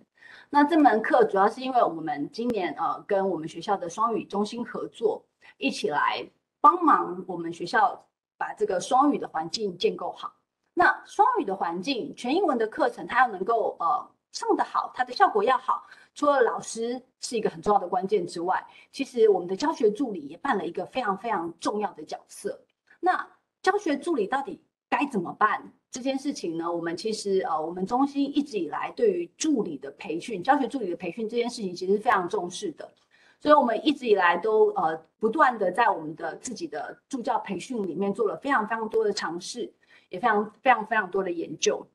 那这门课主要是因为我们今年呃跟我们学校的双语中心合作。一起来帮忙我们学校把这个双语的环境建构好。那双语的环境，全英文的课程，它要能够呃上得好，它的效果要好。除了老师是一个很重要的关键之外，其实我们的教学助理也扮了一个非常非常重要的角色。那教学助理到底该怎么办？这件事情呢，我们其实呃，我们中心一直以来对于助理的培训、教学助理的培训这件事情，其实是非常重视的。所以，我们一直以来都呃不断的在我们的自己的助教培训里面做了非常非常多的尝试，也非常非常非常多的研究。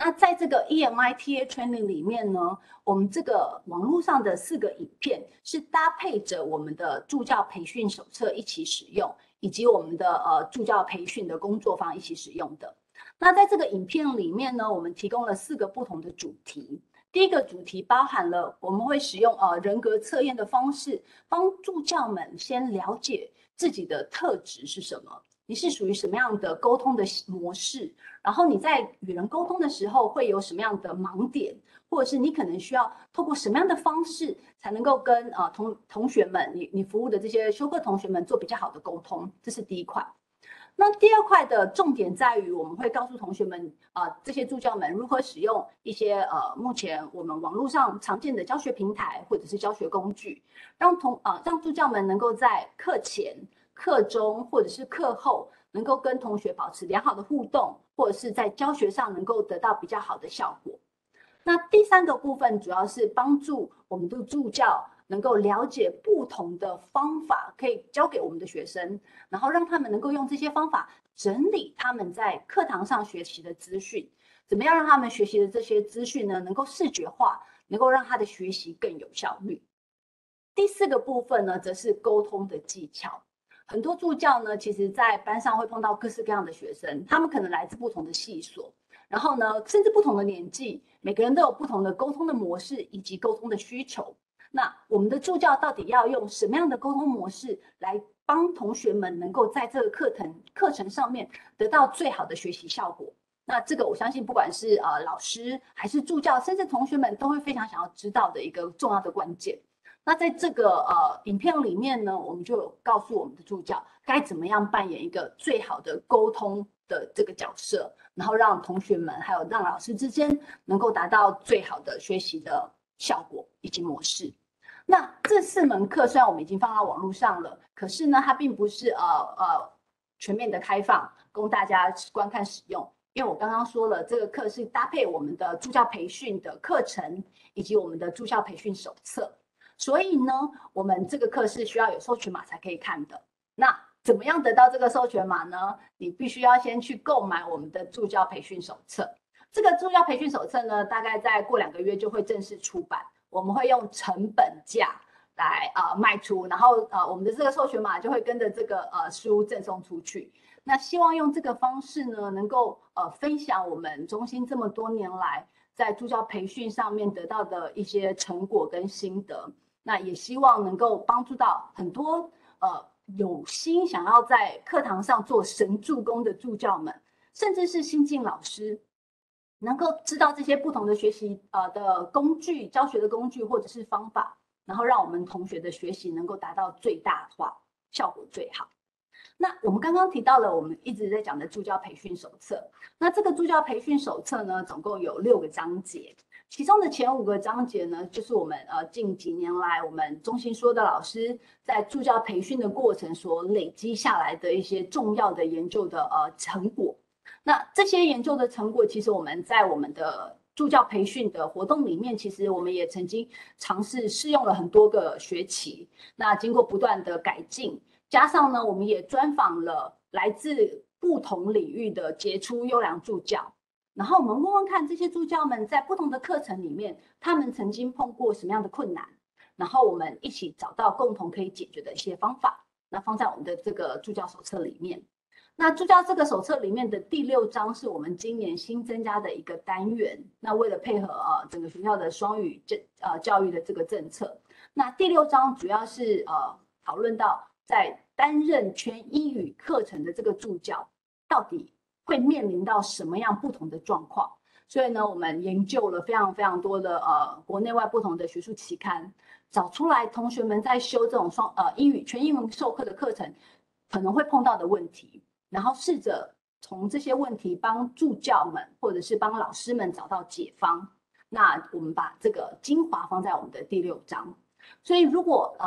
那在这个 EMITA training 里面呢，我们这个网络上的四个影片是搭配着我们的助教培训手册一起使用，以及我们的呃助教培训的工作坊一起使用的。那在这个影片里面呢，我们提供了四个不同的主题。第一个主题包含了我们会使用呃人格测验的方式，帮助教们先了解自己的特质是什么，你是属于什么样的沟通的模式？然后你在与人沟通的时候会有什么样的盲点，或者是你可能需要透过什么样的方式才能够跟呃同同学们，你你服务的这些修课同学们做比较好的沟通？这是第一块。那第二块的重点在于，我们会告诉同学们，啊，这些助教们如何使用一些呃，目前我们网络上常见的教学平台或者是教学工具，让同啊让助教们能够在课前、课中或者是课后，能够跟同学保持良好的互动，或者是在教学上能够得到比较好的效果。那第三个部分主要是帮助我们的助教。能够了解不同的方法，可以教给我们的学生，然后让他们能够用这些方法整理他们在课堂上学习的资讯。怎么样让他们学习的这些资讯呢？能够视觉化，能够让他的学习更有效率。第四个部分呢，则是沟通的技巧。很多助教呢，其实在班上会碰到各式各样的学生，他们可能来自不同的系所，然后呢，甚至不同的年纪，每个人都有不同的沟通的模式以及沟通的需求。那我们的助教到底要用什么样的沟通模式来帮同学们能够在这个课程课程上面得到最好的学习效果？那这个我相信，不管是呃老师还是助教，甚至同学们都会非常想要知道的一个重要的关键。那在这个呃影片里面呢，我们就告诉我们的助教该怎么样扮演一个最好的沟通的这个角色，然后让同学们还有让老师之间能够达到最好的学习的效果以及模式。那这四门课虽然我们已经放到网络上了，可是呢，它并不是呃呃全面的开放供大家观看使用。因为我刚刚说了，这个课是搭配我们的助教培训的课程以及我们的助教培训手册，所以呢，我们这个课是需要有授权码才可以看的。那怎么样得到这个授权码呢？你必须要先去购买我们的助教培训手册。这个助教培训手册呢，大概再过两个月就会正式出版。我们会用成本价来啊卖出，然后呃我们的这个授权码就会跟着这个呃书赠送出去。那希望用这个方式呢，能够呃分享我们中心这么多年来在助教培训上面得到的一些成果跟心得。那也希望能够帮助到很多呃有心想要在课堂上做神助攻的助教们，甚至是新进老师。能够知道这些不同的学习呃的工具、教学的工具或者是方法，然后让我们同学的学习能够达到最大化，效果最好。那我们刚刚提到了我们一直在讲的助教培训手册，那这个助教培训手册呢，总共有六个章节，其中的前五个章节呢，就是我们呃近几年来我们中心说的老师在助教培训的过程所累积下来的一些重要的研究的呃成果。那这些研究的成果，其实我们在我们的助教培训的活动里面，其实我们也曾经尝试试用了很多个学期。那经过不断的改进，加上呢，我们也专访了来自不同领域的杰出优良助教，然后我们问问看这些助教们在不同的课程里面，他们曾经碰过什么样的困难，然后我们一起找到共同可以解决的一些方法，那放在我们的这个助教手册里面。那助教这个手册里面的第六章是我们今年新增加的一个单元。那为了配合啊整个学校的双语政呃教育的这个政策，那第六章主要是呃讨论到在担任全英语课程的这个助教到底会面临到什么样不同的状况。所以呢，我们研究了非常非常多的呃国内外不同的学术期刊，找出来同学们在修这种双呃英语全英文授课的课程可能会碰到的问题。然后试着从这些问题帮助教们，或者是帮老师们找到解方。那我们把这个精华放在我们的第六章。所以，如果呃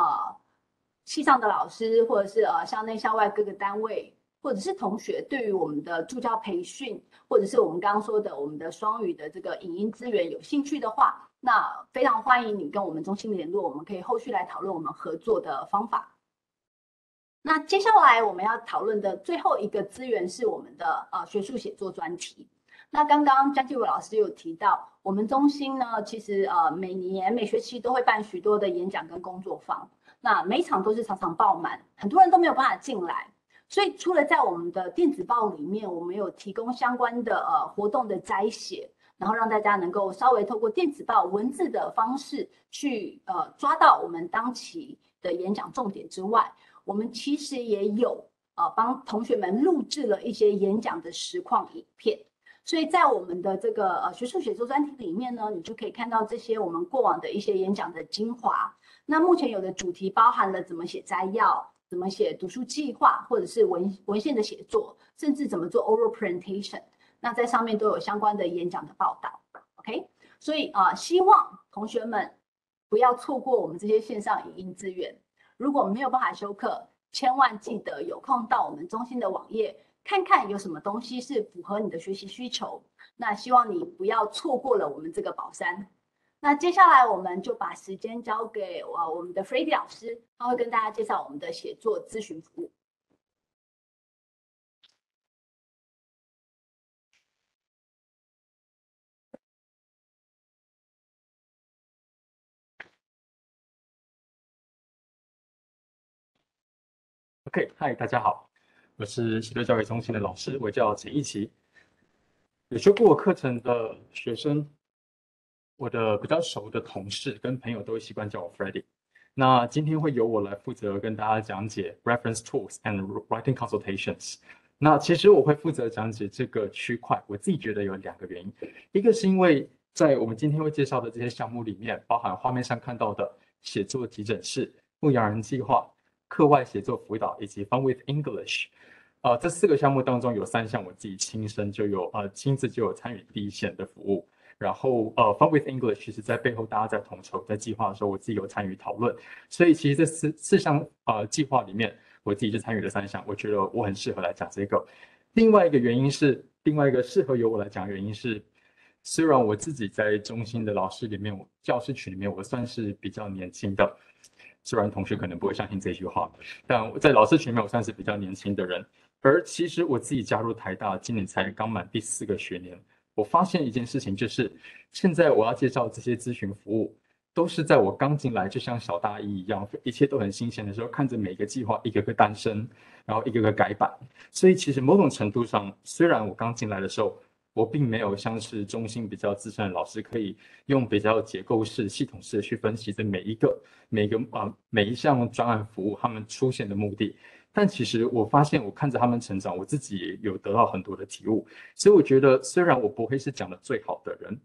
系上的老师，或者是呃校内校外各个单位，或者是同学，对于我们的助教培训，或者是我们刚刚说的我们的双语的这个影音资源有兴趣的话，那非常欢迎你跟我们中心联络，我们可以后续来讨论我们合作的方法。那接下来我们要讨论的最后一个资源是我们的呃学术写作专题。那刚刚江继伟老师有提到，我们中心呢，其实呃每年每学期都会办许多的演讲跟工作坊，那每场都是常常爆满，很多人都没有办法进来。所以除了在我们的电子报里面，我们有提供相关的呃活动的摘写，然后让大家能够稍微透过电子报文字的方式去呃抓到我们当期的演讲重点之外。我们其实也有呃帮同学们录制了一些演讲的实况影片。所以在我们的这个呃学术写作专题里面呢，你就可以看到这些我们过往的一些演讲的精华。那目前有的主题包含了怎么写摘要、怎么写读书计划，或者是文文献的写作，甚至怎么做 oral presentation。那在上面都有相关的演讲的报道。OK，所以啊，希望同学们不要错过我们这些线上影音资源。如果没有办法休克，千万记得有空到我们中心的网页。看看有什么东西是符合你的学习需求，那希望你不要错过了我们这个宝山。那接下来我们就把时间交给我我们的 f r e d d y 老师，他会跟大家介绍我们的写作咨询服务。OK，嗨，大家好。我是写作教育中心的老师，我叫陈一奇。有修过我课程的学生，我的比较熟的同事跟朋友都习惯叫我 Freddie。那今天会由我来负责跟大家讲解 Reference Tools and Writing Consultations。那其实我会负责讲解这个区块，我自己觉得有两个原因，一个是因为在我们今天会介绍的这些项目里面，包含画面上看到的写作急诊室、牧羊人计划、课外写作辅导以及 Fun with English。呃，这四个项目当中有三项我自己亲身就有呃亲自就有参与第一线的服务，然后呃，Fun with English 其实在背后大家在统筹在计划的时候，我自己有参与讨论，所以其实这四四项呃计划里面，我自己就参与了三项，我觉得我很适合来讲这个。另外一个原因是，另外一个适合由我来讲的原因是，虽然我自己在中心的老师里面，我教师群里面我算是比较年轻的，虽然同学可能不会相信这句话，但在老师群里面我算是比较年轻的人。而其实我自己加入台大，今年才刚满第四个学年。我发现一件事情，就是现在我要介绍这些咨询服务，都是在我刚进来，就像小大一一样，一切都很新鲜的时候，看着每个计划一个个诞生，然后一个个改版。所以其实某种程度上，虽然我刚进来的时候，我并没有像是中心比较资深的老师，可以用比较结构式、系统式的去分析这每一个、每个啊每一项专案服务他们出现的目的。但其实我发现，我看着他们成长，我自己也有得到很多的体悟。所以我觉得，虽然我不会是讲的最好的人，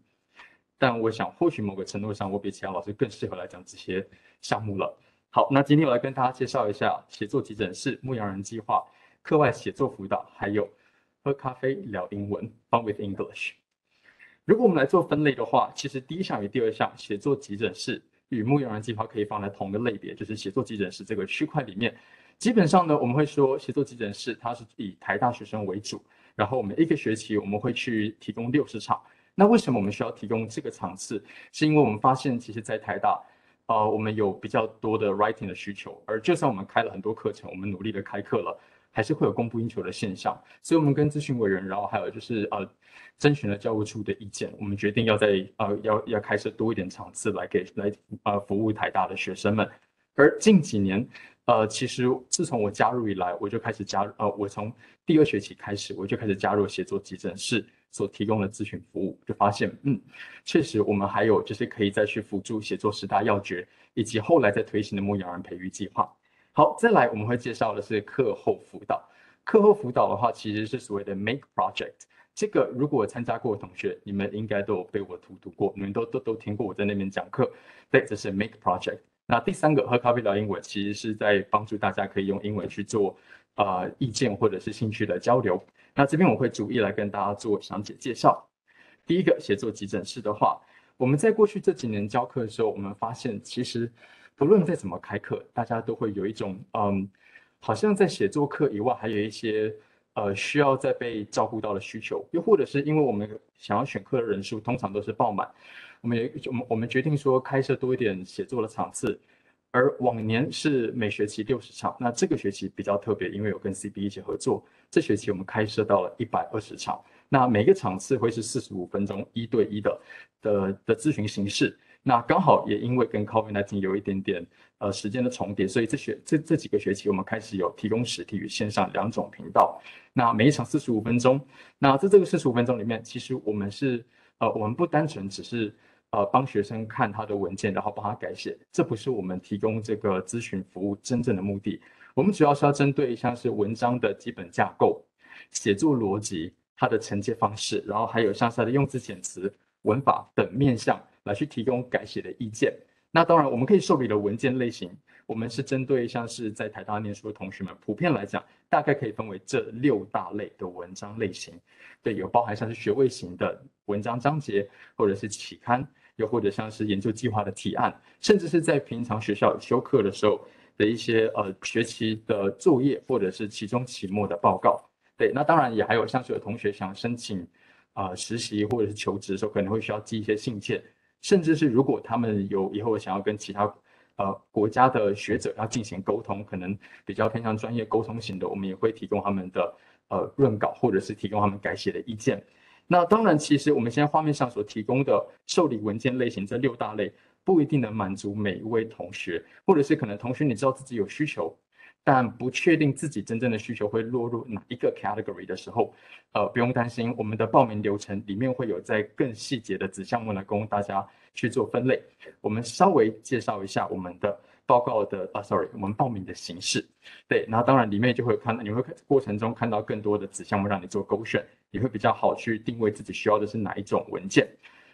但我想或许某个程度上，我比其他老师更适合来讲这些项目了。好，那今天我来跟大家介绍一下写作急诊室、牧羊人计划、课外写作辅导，还有喝咖啡聊英文 （Fun with English）。如果我们来做分类的话，其实第一项与第二项写作急诊室与牧羊人计划可以放在同一个类别，就是写作急诊室这个区块里面。基本上呢，我们会说写作急诊室，它是以台大学生为主，然后我们一个学期我们会去提供六十场。那为什么我们需要提供这个场次？是因为我们发现，其实，在台大，呃，我们有比较多的 writing 的需求，而就算我们开了很多课程，我们努力的开课了，还是会有供不应求的现象。所以，我们跟咨询委员，然后还有就是呃，征询了教务处的意见，我们决定要在呃要要开设多一点场次来给来呃服务台大的学生们。而近几年，呃，其实自从我加入以来，我就开始加入，呃，我从第二学期开始，我就开始加入协作急诊室所提供的咨询服务，就发现，嗯，确实我们还有就是可以再去辅助写作十大要诀，以及后来在推行的牧羊人培育计划。好，再来我们会介绍的是课后辅导。课后辅导的话，其实是所谓的 Make Project。这个如果参加过的同学，你们应该都有被我荼毒过，你们都都都听过我在那边讲课。对，这是 Make Project。那第三个喝咖啡聊英文，其实是在帮助大家可以用英文去做呃意见或者是兴趣的交流。那这边我会逐一来跟大家做详解介绍。第一个写作急诊室的话，我们在过去这几年教课的时候，我们发现其实不论再怎么开课，大家都会有一种嗯，好像在写作课以外还有一些呃需要再被照顾到的需求，又或者是因为我们想要选课的人数通常都是爆满。我们也我们我们决定说开设多一点写作的场次，而往年是每学期六十场，那这个学期比较特别，因为有跟 CB 一起合作，这学期我们开设到了一百二十场，那每个场次会是四十五分钟一对一的的的咨询形式，那刚好也因为跟 COVID-19 有一点点呃时间的重叠，所以这学这这几个学期我们开始有提供实体与线上两种频道，那每一场四十五分钟，那在这个四十五分钟里面，其实我们是呃我们不单纯只是呃，帮学生看他的文件，然后帮他改写，这不是我们提供这个咨询服务真正的目的。我们主要是要针对像是文章的基本架构、写作逻辑、它的承接方式，然后还有像是它的用字遣词、文法等面向来去提供改写的意见。那当然，我们可以受理的文件类型，我们是针对像是在台大念书的同学们，普遍来讲，大概可以分为这六大类的文章类型。对，有包含像是学位型的文章章节，或者是期刊，又或者像是研究计划的提案，甚至是在平常学校修课的时候。的一些呃学期的作业，或者是期中、期末的报告，对，那当然也还有像是有同学想申请啊实习或者是求职的时候，可能会需要寄一些信件，甚至是如果他们有以后想要跟其他呃国家的学者要进行沟通，可能比较偏向专业沟通型的，我们也会提供他们的呃润稿，或者是提供他们改写的意见。那当然，其实我们现在画面上所提供的受理文件类型这六大类。不一定能满足每一位同学，或者是可能同学你知道自己有需求，但不确定自己真正的需求会落入哪一个 category 的时候，呃，不用担心，我们的报名流程里面会有在更细节的子项目来供大家去做分类。我们稍微介绍一下我们的报告的啊，sorry，我们报名的形式。对，那当然里面就会看，你会过程中看到更多的子项目让你做勾选，也会比较好去定位自己需要的是哪一种文件。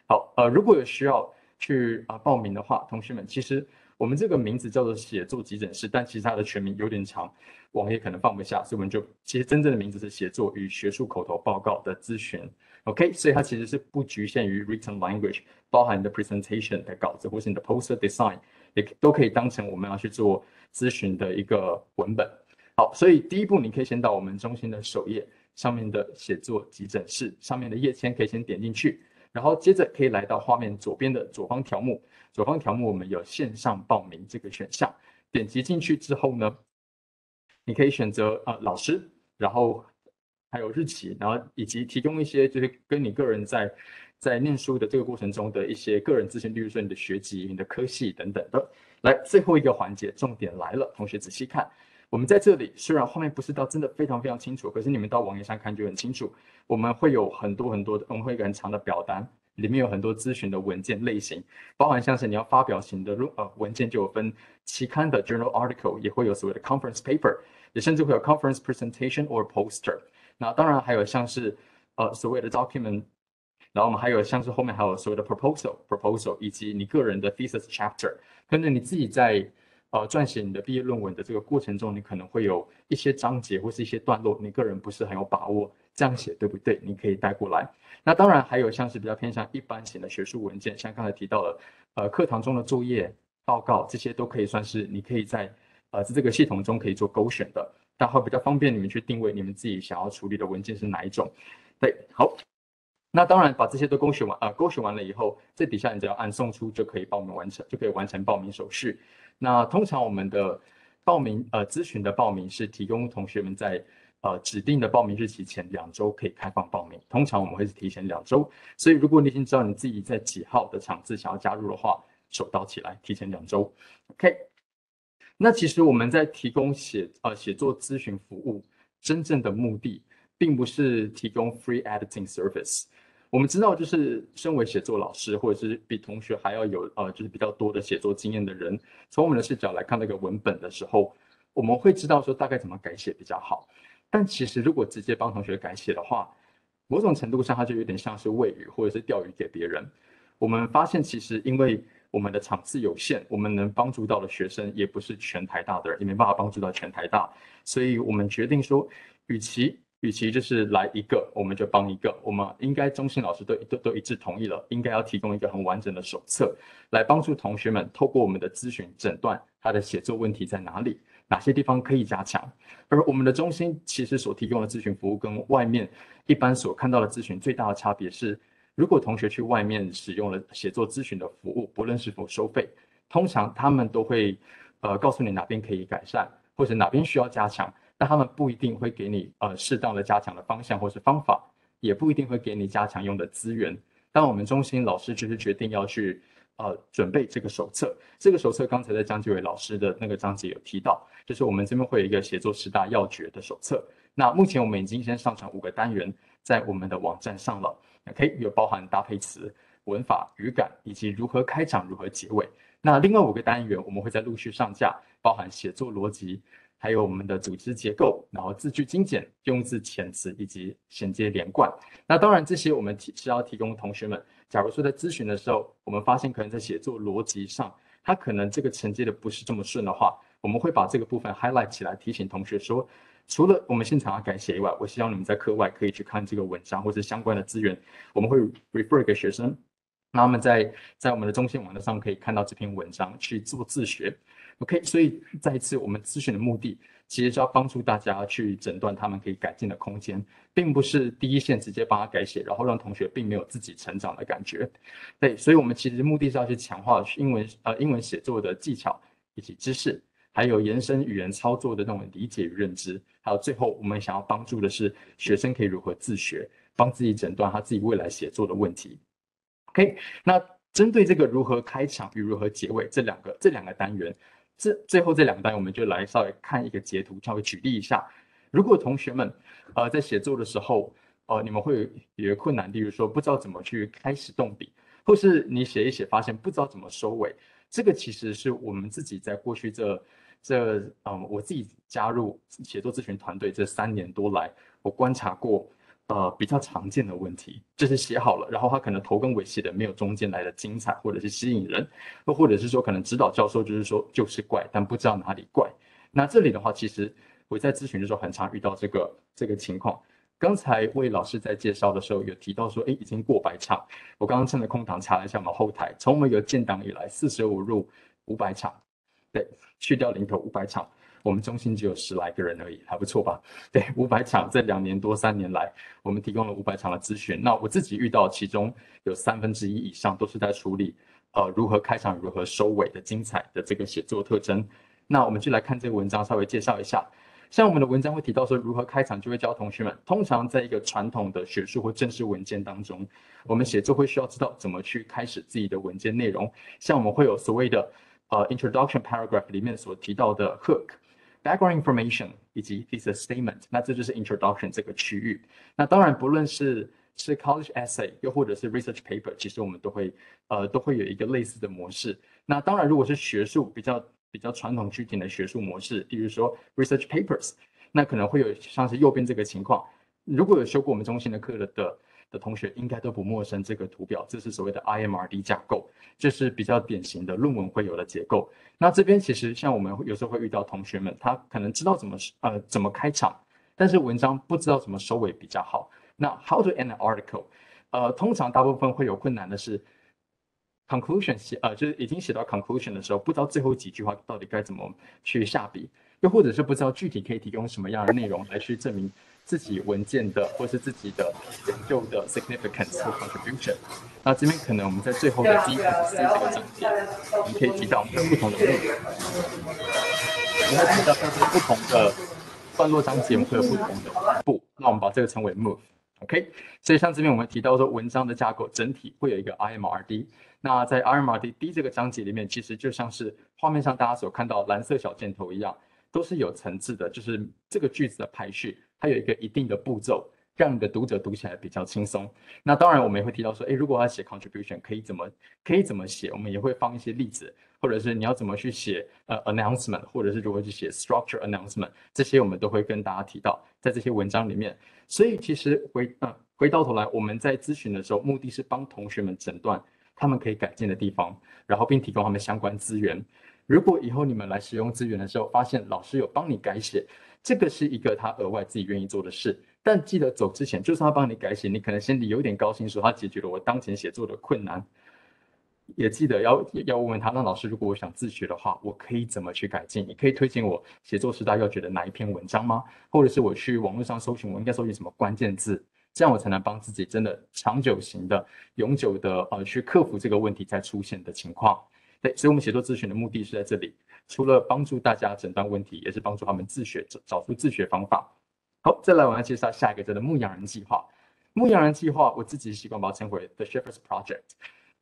好，呃，如果有需要。去啊报名的话，同学们，其实我们这个名字叫做写作急诊室，但其实它的全名有点长，网页可能放不下，所以我们就其实真正的名字是写作与学术口头报告的咨询，OK，所以它其实是不局限于 written language，包含你的 presentation 的稿子或是你的 poster design，也都可以当成我们要去做咨询的一个文本。好，所以第一步你可以先到我们中心的首页上面的写作急诊室上面的页签，可以先点进去。然后接着可以来到画面左边的左方条目，左方条目我们有线上报名这个选项，点击进去之后呢，你可以选择呃老师，然后还有日期，然后以及提供一些就是跟你个人在在念书的这个过程中的一些个人资讯，例如说你的学籍、你的科系等等的。来最后一个环节，重点来了，同学仔细看。我们在这里虽然画面不是到真的非常非常清楚，可是你们到网页上看就很清楚。我们会有很多很多的，我们会一个很长的表单，里面有很多咨询的文件类型，包含像是你要发表型的呃文件就有分期刊的 journal article，也会有所谓的 conference paper，也甚至会有 conference presentation or poster。那当然还有像是呃所谓的 document，然后我们还有像是后面还有所谓的 proposal，proposal 以及你个人的 thesis chapter，跟着你自己在。呃，撰写你的毕业论文的这个过程中，你可能会有一些章节或是一些段落，你个人不是很有把握，这样写对不对？你可以带过来。那当然还有像是比较偏向一般型的学术文件，像刚才提到的，呃，课堂中的作业、报告这些都可以算是你可以在呃在这个系统中可以做勾选的，但会比较方便你们去定位你们自己想要处理的文件是哪一种。对，好。那当然把这些都勾选完，呃，勾选完了以后，这底下你只要按送出就可以报名完成，就可以完成报名手续。那通常我们的报名呃咨询的报名是提供同学们在呃指定的报名日期前两周可以开放报名，通常我们会是提前两周，所以如果你已经知道你自己在几号的场次想要加入的话，手刀起来，提前两周。OK，那其实我们在提供写呃写作咨询服务，真正的目的并不是提供 free editing service。我们知道，就是身为写作老师，或者是比同学还要有呃，就是比较多的写作经验的人，从我们的视角来看那个文本的时候，我们会知道说大概怎么改写比较好。但其实如果直接帮同学改写的话，某种程度上它就有点像是喂鱼或者是钓鱼给别人。我们发现其实因为我们的场次有限，我们能帮助到的学生也不是全台大的人，也没办法帮助到全台大，所以我们决定说，与其与其就是来一个，我们就帮一个。我们应该中心老师都都都一致同意了，应该要提供一个很完整的手册，来帮助同学们透过我们的咨询诊断他的写作问题在哪里，哪些地方可以加强。而我们的中心其实所提供的咨询服务跟外面一般所看到的咨询最大的差别是，如果同学去外面使用了写作咨询的服务，不论是否收费，通常他们都会呃告诉你哪边可以改善，或者哪边需要加强。那他们不一定会给你呃适当的加强的方向或是方法，也不一定会给你加强用的资源。但我们中心老师就是决定要去呃准备这个手册。这个手册刚才在张继伟老师的那个章节有提到，就是我们这边会有一个写作十大要诀的手册。那目前我们已经先上传五个单元在我们的网站上了，OK，有包含搭配词、文法、语感以及如何开场、如何结尾。那另外五个单元我们会在陆续上架，包含写作逻辑。还有我们的组织结构，然后字句精简、用字遣词以及衔接连贯。那当然，这些我们提是要提供同学们。假如说在咨询的时候，我们发现可能在写作逻辑上，他可能这个承接的不是这么顺的话，我们会把这个部分 highlight 起来，提醒同学说，除了我们现场要改写以外，我希望你们在课外可以去看这个文章或者相关的资源，我们会 refer 给学生，那他们在在我们的中心网站上可以看到这篇文章去做自学。OK，所以再一次，我们咨询的目的其实是要帮助大家去诊断他们可以改进的空间，并不是第一线直接帮他改写，然后让同学并没有自己成长的感觉。对，所以我们其实目的是要去强化英文呃英文写作的技巧以及知识，还有延伸语言操作的那种理解与认知，还有最后我们想要帮助的是学生可以如何自学，帮自己诊断他自己未来写作的问题。OK，那针对这个如何开场与如何结尾这两个这两个单元。这最后这两单，我们就来稍微看一个截图，稍微举例一下。如果同学们，呃，在写作的时候，呃，你们会有个困难，例如说不知道怎么去开始动笔，或是你写一写发现不知道怎么收尾，这个其实是我们自己在过去这这，嗯，我自己加入写作咨询团队这三年多来，我观察过。呃，比较常见的问题就是写好了，然后他可能头跟尾写的没有中间来的精彩，或者是吸引人，又或者是说可能指导教授就是说就是怪，但不知道哪里怪。那这里的话，其实我在咨询的时候很常遇到这个这个情况。刚才魏老师在介绍的时候有提到说，哎，已经过百场。我刚刚趁着空档查了一下我们后台，从我们有建档以来，四舍五入五百场，对，去掉零头五百场。我们中心只有十来个人而已，还不错吧？对，五百场，这两年多三年来，我们提供了五百场的咨询。那我自己遇到，其中有三分之一以上都是在处理，呃，如何开场、如何收尾的精彩的这个写作特征。那我们就来看这个文章，稍微介绍一下。像我们的文章会提到说，如何开场，就会教同学们，通常在一个传统的学术或正式文件当中，我们写作会需要知道怎么去开始自己的文件内容。像我们会有所谓的，呃，introduction paragraph 里面所提到的 hook。Background information 以及 thesis statement，那这就是 introduction 这个区域。那当然，不论是是 college essay，又或者是 research paper，其实我们都会呃都会有一个类似的模式。那当然，如果是学术比较比较传统具体的学术模式，例如说 research papers，那可能会有像是右边这个情况。如果有修过我们中心的课的的。同学应该都不陌生，这个图表这是所谓的 IMRD 架构，这是比较典型的论文会有的结构。那这边其实像我们有时候会遇到同学们，他可能知道怎么呃怎么开场，但是文章不知道怎么收尾比较好。那 How to end an article？呃，通常大部分会有困难的是 conclusion 写呃就是已经写到 conclusion 的时候，不知道最后几句话到底该怎么去下笔，又或者是不知道具体可以提供什么样的内容来去证明。自己文件的或是自己的研究的 significance 或 contribution，那这边可能我们在最后的第一个这个章节，我们可以提到我们的不同的目，我们会提到像是不同的段落章节，我们会有不同的步，那我们把这个称为 move，OK？所以像这边我们提到说文章的架构整体会有一个 IMRD，那在 IMRD D 这个章节里面，其实就像是画面上大家所看到蓝色小箭头一样，都是有层次的，就是这个句子的排序。它有一个一定的步骤，让你的读者读起来比较轻松。那当然，我们也会提到说，诶，如果要写 contribution，可以怎么可以怎么写？我们也会放一些例子，或者是你要怎么去写呃 announcement，或者是如何去写 structure announcement，这些我们都会跟大家提到在这些文章里面。所以其实回呃回到头来，我们在咨询的时候，目的是帮同学们诊断他们可以改进的地方，然后并提供他们相关资源。如果以后你们来使用资源的时候，发现老师有帮你改写。这个是一个他额外自己愿意做的事，但记得走之前，就算他帮你改写，你可能心里有点高兴，说他解决了我当前写作的困难。也记得要要问问他，那老师，如果我想自学的话，我可以怎么去改进？你可以推荐我写作时大要觉得哪一篇文章吗？或者是我去网络上搜寻，我应该搜寻什么关键字，这样我才能帮自己真的长久型的、永久的呃去克服这个问题再出现的情况。对，所以我们写作咨询的目的是在这里。除了帮助大家诊断问题，也是帮助他们自学找找出自学方法。好，再来我要介绍下一个叫做牧羊人计划。牧羊人计划，我自己习惯把它称为 The Shepherd's Project。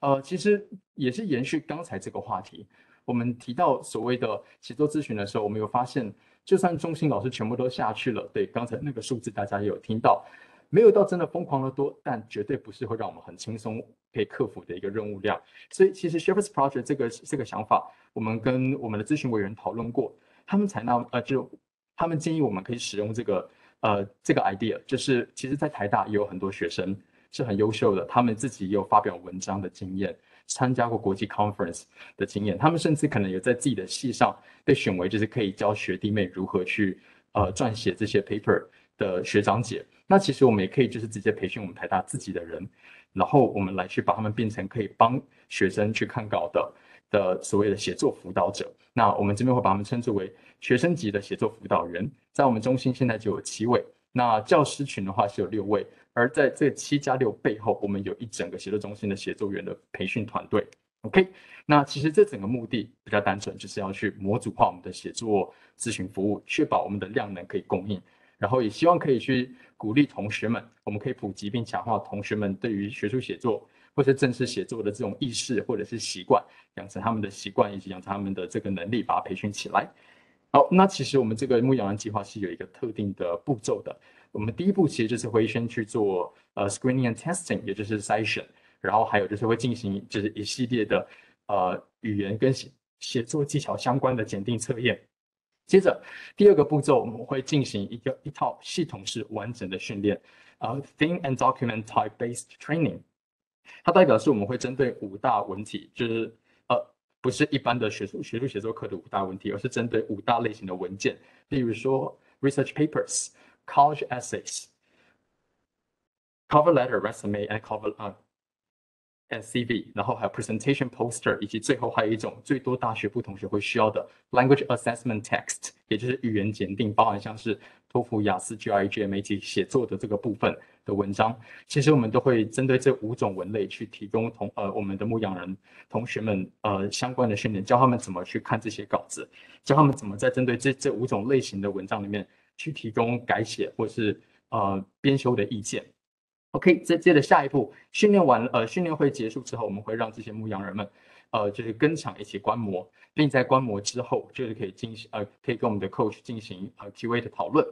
呃，其实也是延续刚才这个话题。我们提到所谓的写作咨询的时候，我们有发现，就算中心老师全部都下去了，对，刚才那个数字大家也有听到。没有到真的疯狂的多，但绝对不是会让我们很轻松可以克服的一个任务量。所以其实 Shepherd's Project 这个这个想法，我们跟我们的咨询委员讨论过，他们采纳呃就他们建议我们可以使用这个呃这个 idea，就是其实，在台大也有很多学生是很优秀的，他们自己也有发表文章的经验，参加过国际 conference 的经验，他们甚至可能有在自己的系上被选为就是可以教学弟妹如何去呃撰写这些 paper 的学长姐。那其实我们也可以就是直接培训我们台大自己的人，然后我们来去把他们变成可以帮学生去看稿的的所谓的写作辅导者。那我们这边会把他们称之为学生级的写作辅导员。在我们中心现在就有七位，那教师群的话是有六位，而在这七加六背后，我们有一整个写作中心的写作员的培训团队。OK，那其实这整个目的比较单纯，就是要去模组化我们的写作咨询服务，确保我们的量能可以供应。然后也希望可以去鼓励同学们，我们可以普及并强化同学们对于学术写作或是正式写作的这种意识或者是习惯，养成他们的习惯以及养成他们的这个能力，把它培训起来。好，那其实我们这个牧羊人计划是有一个特定的步骤的。我们第一步其实就是会先去做呃 screening and testing，也就是筛选，然后还有就是会进行就是一系列的呃语言跟写写作技巧相关的检定测验。接着，第二个步骤我们会进行一个一套系统式完整的训练，呃，thing and document type based training。它代表是我们会针对五大文体，就是呃，不是一般的学术学术写作课的五大文体，而是针对五大类型的文件，例如说 research papers、college essays、cover letter、resume and cover 啊。SCV，然后还有 presentation poster，以及最后还有一种最多大学部同学会需要的 language assessment text，也就是语言检定，包含像是托福、雅思、GRE、GMAT 写作的这个部分的文章。其实我们都会针对这五种文类去提供同呃我们的牧羊人同学们呃相关的训练，教他们怎么去看这些稿子，教他们怎么在针对这这五种类型的文章里面去提供改写或是呃编修的意见。OK，接接着下一步训练完，呃，训练会结束之后，我们会让这些牧羊人们，呃，就是跟场一起观摩，并在观摩之后，就是可以进行，呃，可以跟我们的 coach 进行呃 Q&A 的讨论。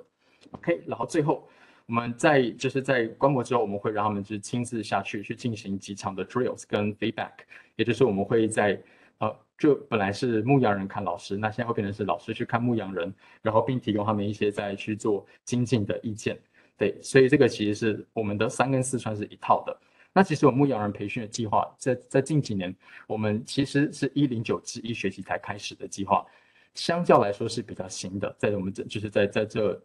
OK，然后最后我们在就是在观摩之后，我们会让他们就是亲自下去去进行几场的 drills 跟 feedback，也就是我们会在，呃，就本来是牧羊人看老师，那现在会变成是老师去看牧羊人，然后并提供他们一些在去做精进的意见。对，所以这个其实是我们的三跟四川是一套的。那其实我牧羊人培训的计划，在在近几年，我们其实是一零九至一学期才开始的计划，相较来说是比较新的。在我们这就是在在这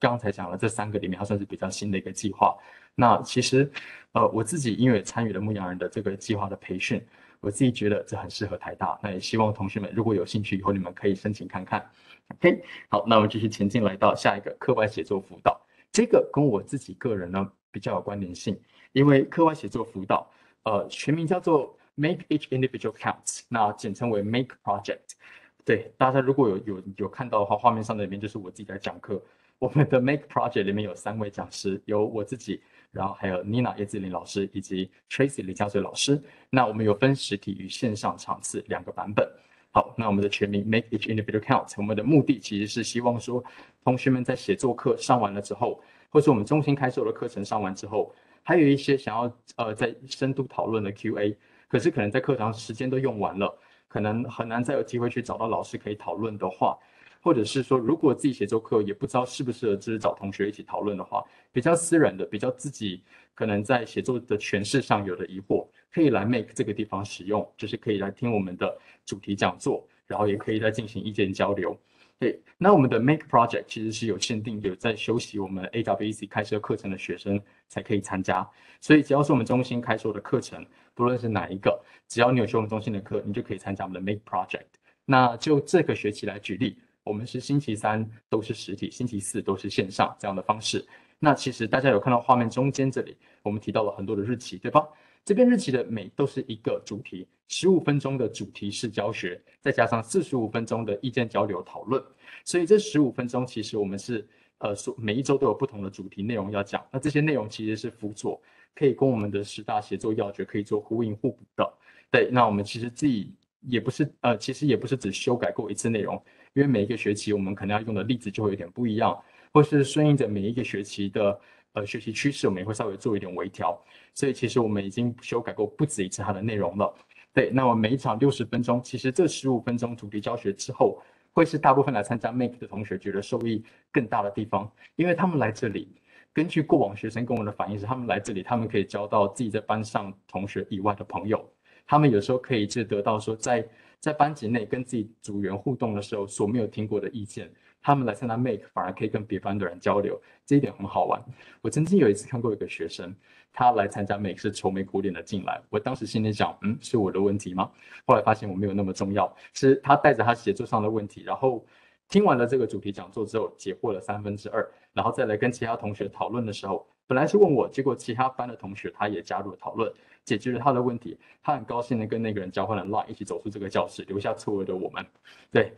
刚才讲了这三个里面，它算是比较新的一个计划。那其实，呃，我自己因为参与了牧羊人的这个计划的培训，我自己觉得这很适合台大。那也希望同学们如果有兴趣，以后你们可以申请看看。OK，好，那我们继续前进，来到下一个课外写作辅导。这个跟我自己个人呢比较有关联性，因为课外写作辅导，呃，全名叫做 Make Each Individual Count，那简称为 Make Project。对，大家如果有有有看到的话，画面上的里面就是我自己在讲课。我们的 Make Project 里面有三位讲师，有我自己，然后还有 Nina 叶志玲老师以及 Tracy 李佳穗老师。那我们有分实体与线上场次两个版本。好，那我们的全名 Make Each Individual Count，我们的目的其实是希望说，同学们在写作课上完了之后，或是我们中心开设的课程上完之后，还有一些想要呃在深度讨论的 Q&A，可是可能在课堂时间都用完了，可能很难再有机会去找到老师可以讨论的话，或者是说如果自己写作课也不知道适不适合就是找同学一起讨论的话，比较私人的，比较自己可能在写作的诠释上有的疑惑。可以来 Make 这个地方使用，就是可以来听我们的主题讲座，然后也可以再进行意见交流。对，那我们的 Make Project 其实是有限定，有在休息我们 AWC 开设课程的学生才可以参加。所以只要是我们中心开设的课程，不论是哪一个，只要你有修我们中心的课，你就可以参加我们的 Make Project。那就这个学期来举例，我们是星期三都是实体，星期四都是线上这样的方式。那其实大家有看到画面中间这里，我们提到了很多的日期，对吧？这边日期的每都是一个主题，十五分钟的主题式教学，再加上四十五分钟的意见交流讨论。所以这十五分钟其实我们是呃，所每一周都有不同的主题内容要讲。那这些内容其实是辅佐，可以跟我们的十大写作要诀可以做呼应互补的。对，那我们其实自己也不是呃，其实也不是只修改过一次内容，因为每一个学期我们可能要用的例子就会有点不一样，或是顺应着每一个学期的。呃，学习趋势我们也会稍微做一点微调，所以其实我们已经修改过不止一次它的内容了。对，那么每一场六十分钟，其实这十五分钟主题教学之后，会是大部分来参加 Make 的同学觉得受益更大的地方，因为他们来这里，根据过往学生跟我们的反应是，他们来这里，他们可以交到自己在班上同学以外的朋友，他们有时候可以就得到说在在班级内跟自己组员互动的时候所没有听过的意见。他们来参加 Make 反而可以跟别班的人交流，这一点很好玩。我曾经有一次看过一个学生，他来参加 Make 是愁眉苦脸的进来，我当时心里想，嗯，是我的问题吗？后来发现我没有那么重要，是他带着他写作上的问题，然后听完了这个主题讲座之后，解惑了三分之二，然后再来跟其他同学讨论的时候，本来是问我，结果其他班的同学他也加入了讨论，解决了他的问题，他很高兴的跟那个人交换了 line，一起走出这个教室，留下错愕的我们，对。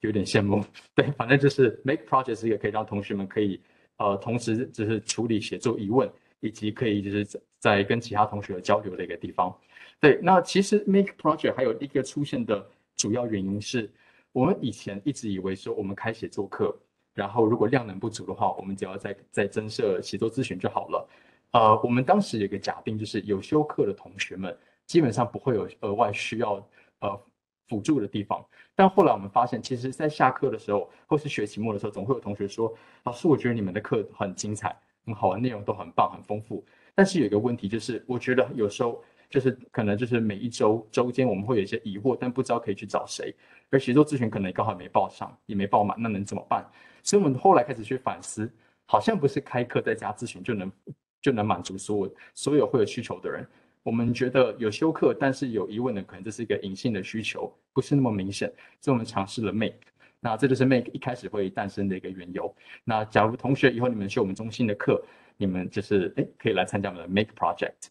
有点羡慕，对，反正就是 make project 是一个可以让同学们可以呃同时就是处理写作疑问，以及可以就是在跟其他同学交流的一个地方。对，那其实 make project 还有一个出现的主要原因是，我们以前一直以为说我们开写作课，然后如果量能不足的话，我们只要再再增设写作咨询就好了。呃，我们当时有一个假定就是有修课的同学们基本上不会有额外需要呃。辅助的地方，但后来我们发现，其实，在下课的时候，或是学期末的时候，总会有同学说：“老师，我觉得你们的课很精彩，很好玩，内容都很棒，很丰富。”但是有一个问题，就是我觉得有时候就是可能就是每一周周间我们会有一些疑惑，但不知道可以去找谁。而写作咨询可能刚好没报上，也没报满，那能怎么办？所以我们后来开始去反思，好像不是开课在家咨询就能就能满足所有所有会有需求的人。我们觉得有休课，但是有疑问的，可能这是一个隐性的需求，不是那么明显，所以我们尝试了 Make。那这就是 Make 一开始会诞生的一个缘由。那假如同学以后你们修我们中心的课，你们就是哎可以来参加我们的 Make Project。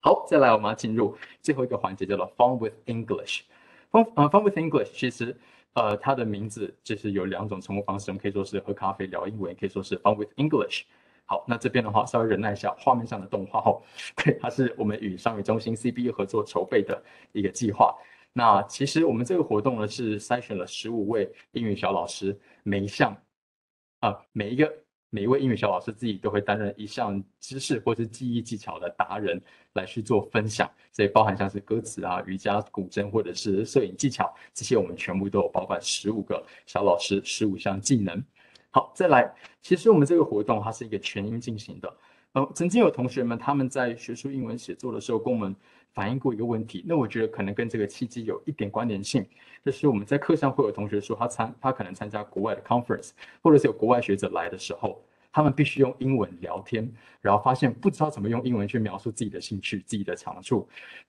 好，再来我们要进入最后一个环节，叫做 Fun with English。Fun 呃 Fun with English 其实呃它的名字就是有两种称呼方式，我们可以说是喝咖啡聊英文，可以说是 Fun with English。好，那这边的话稍微忍耐一下，画面上的动画哦，对，它是我们与商业中心 CBU 合作筹备的一个计划。那其实我们这个活动呢是筛选了十五位英语小老师，每一项啊每一个每一位英语小老师自己都会担任一项知识或是记忆技巧的达人来去做分享，所以包含像是歌词啊、瑜伽、古筝或者是摄影技巧这些，我们全部都有包括十五个小老师十五项技能。好，再来。其实我们这个活动它是一个全英进行的。呃，曾经有同学们他们在学术英文写作的时候跟我们反映过一个问题，那我觉得可能跟这个契机有一点关联性，就是我们在课上会有同学说他参他可能参加国外的 conference，或者是有国外学者来的时候，他们必须用英文聊天，然后发现不知道怎么用英文去描述自己的兴趣、自己的长处，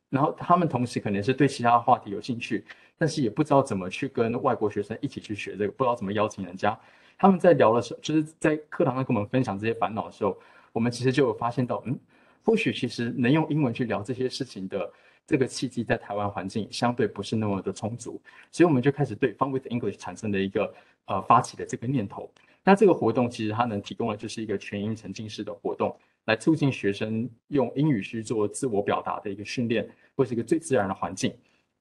然后他们同时可能是对其他话题有兴趣，但是也不知道怎么去跟外国学生一起去学这个，不知道怎么邀请人家。他们在聊的时候，就是在课堂上跟我们分享这些烦恼的时候，我们其实就有发现到，嗯，或许其实能用英文去聊这些事情的这个契机，在台湾环境相对不是那么的充足，所以我们就开始对 Fun with English 产生的一个呃发起的这个念头。那这个活动其实它能提供的就是一个全英沉浸式的活动，来促进学生用英语去做自我表达的一个训练，或是一个最自然的环境。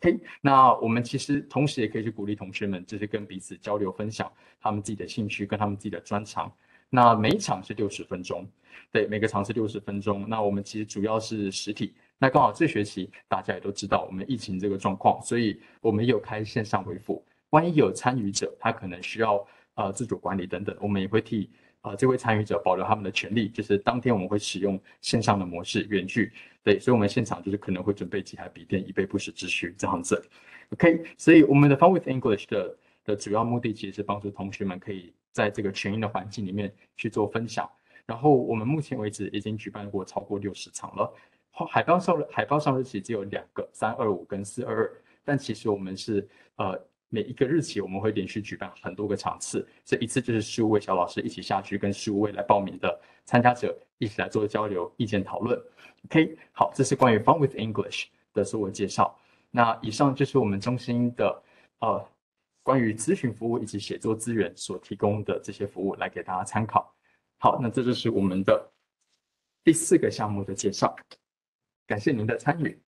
OK，那我们其实同时也可以去鼓励同学们，就是跟彼此交流分享他们自己的兴趣跟他们自己的专长。那每一场是六十分钟，对，每个场是六十分钟。那我们其实主要是实体。那刚好这学期大家也都知道我们疫情这个状况，所以我们有开线上回复。万一有参与者他可能需要呃自主管理等等，我们也会替。啊，这位参与者保留他们的权利，就是当天我们会使用线上的模式远距，对，所以我们现场就是可能会准备几台笔电以备不时之需这样子。OK，所以我们的 Fun with English 的的主要目的其实是帮助同学们可以在这个全英的环境里面去做分享。然后我们目前为止已经举办过超过六十场了，海报上海报上日期只有两个，三二五跟四二二，但其实我们是呃。每一个日期，我们会连续举办很多个场次，这一次就是十五位小老师一起下去，跟十五位来报名的参加者一起来做交流、意见讨论。OK，好，这是关于 Fun with English 的自我介绍。那以上就是我们中心的呃关于咨询服务以及写作资源所提供的这些服务，来给大家参考。好，那这就是我们的第四个项目的介绍。感谢您的参与。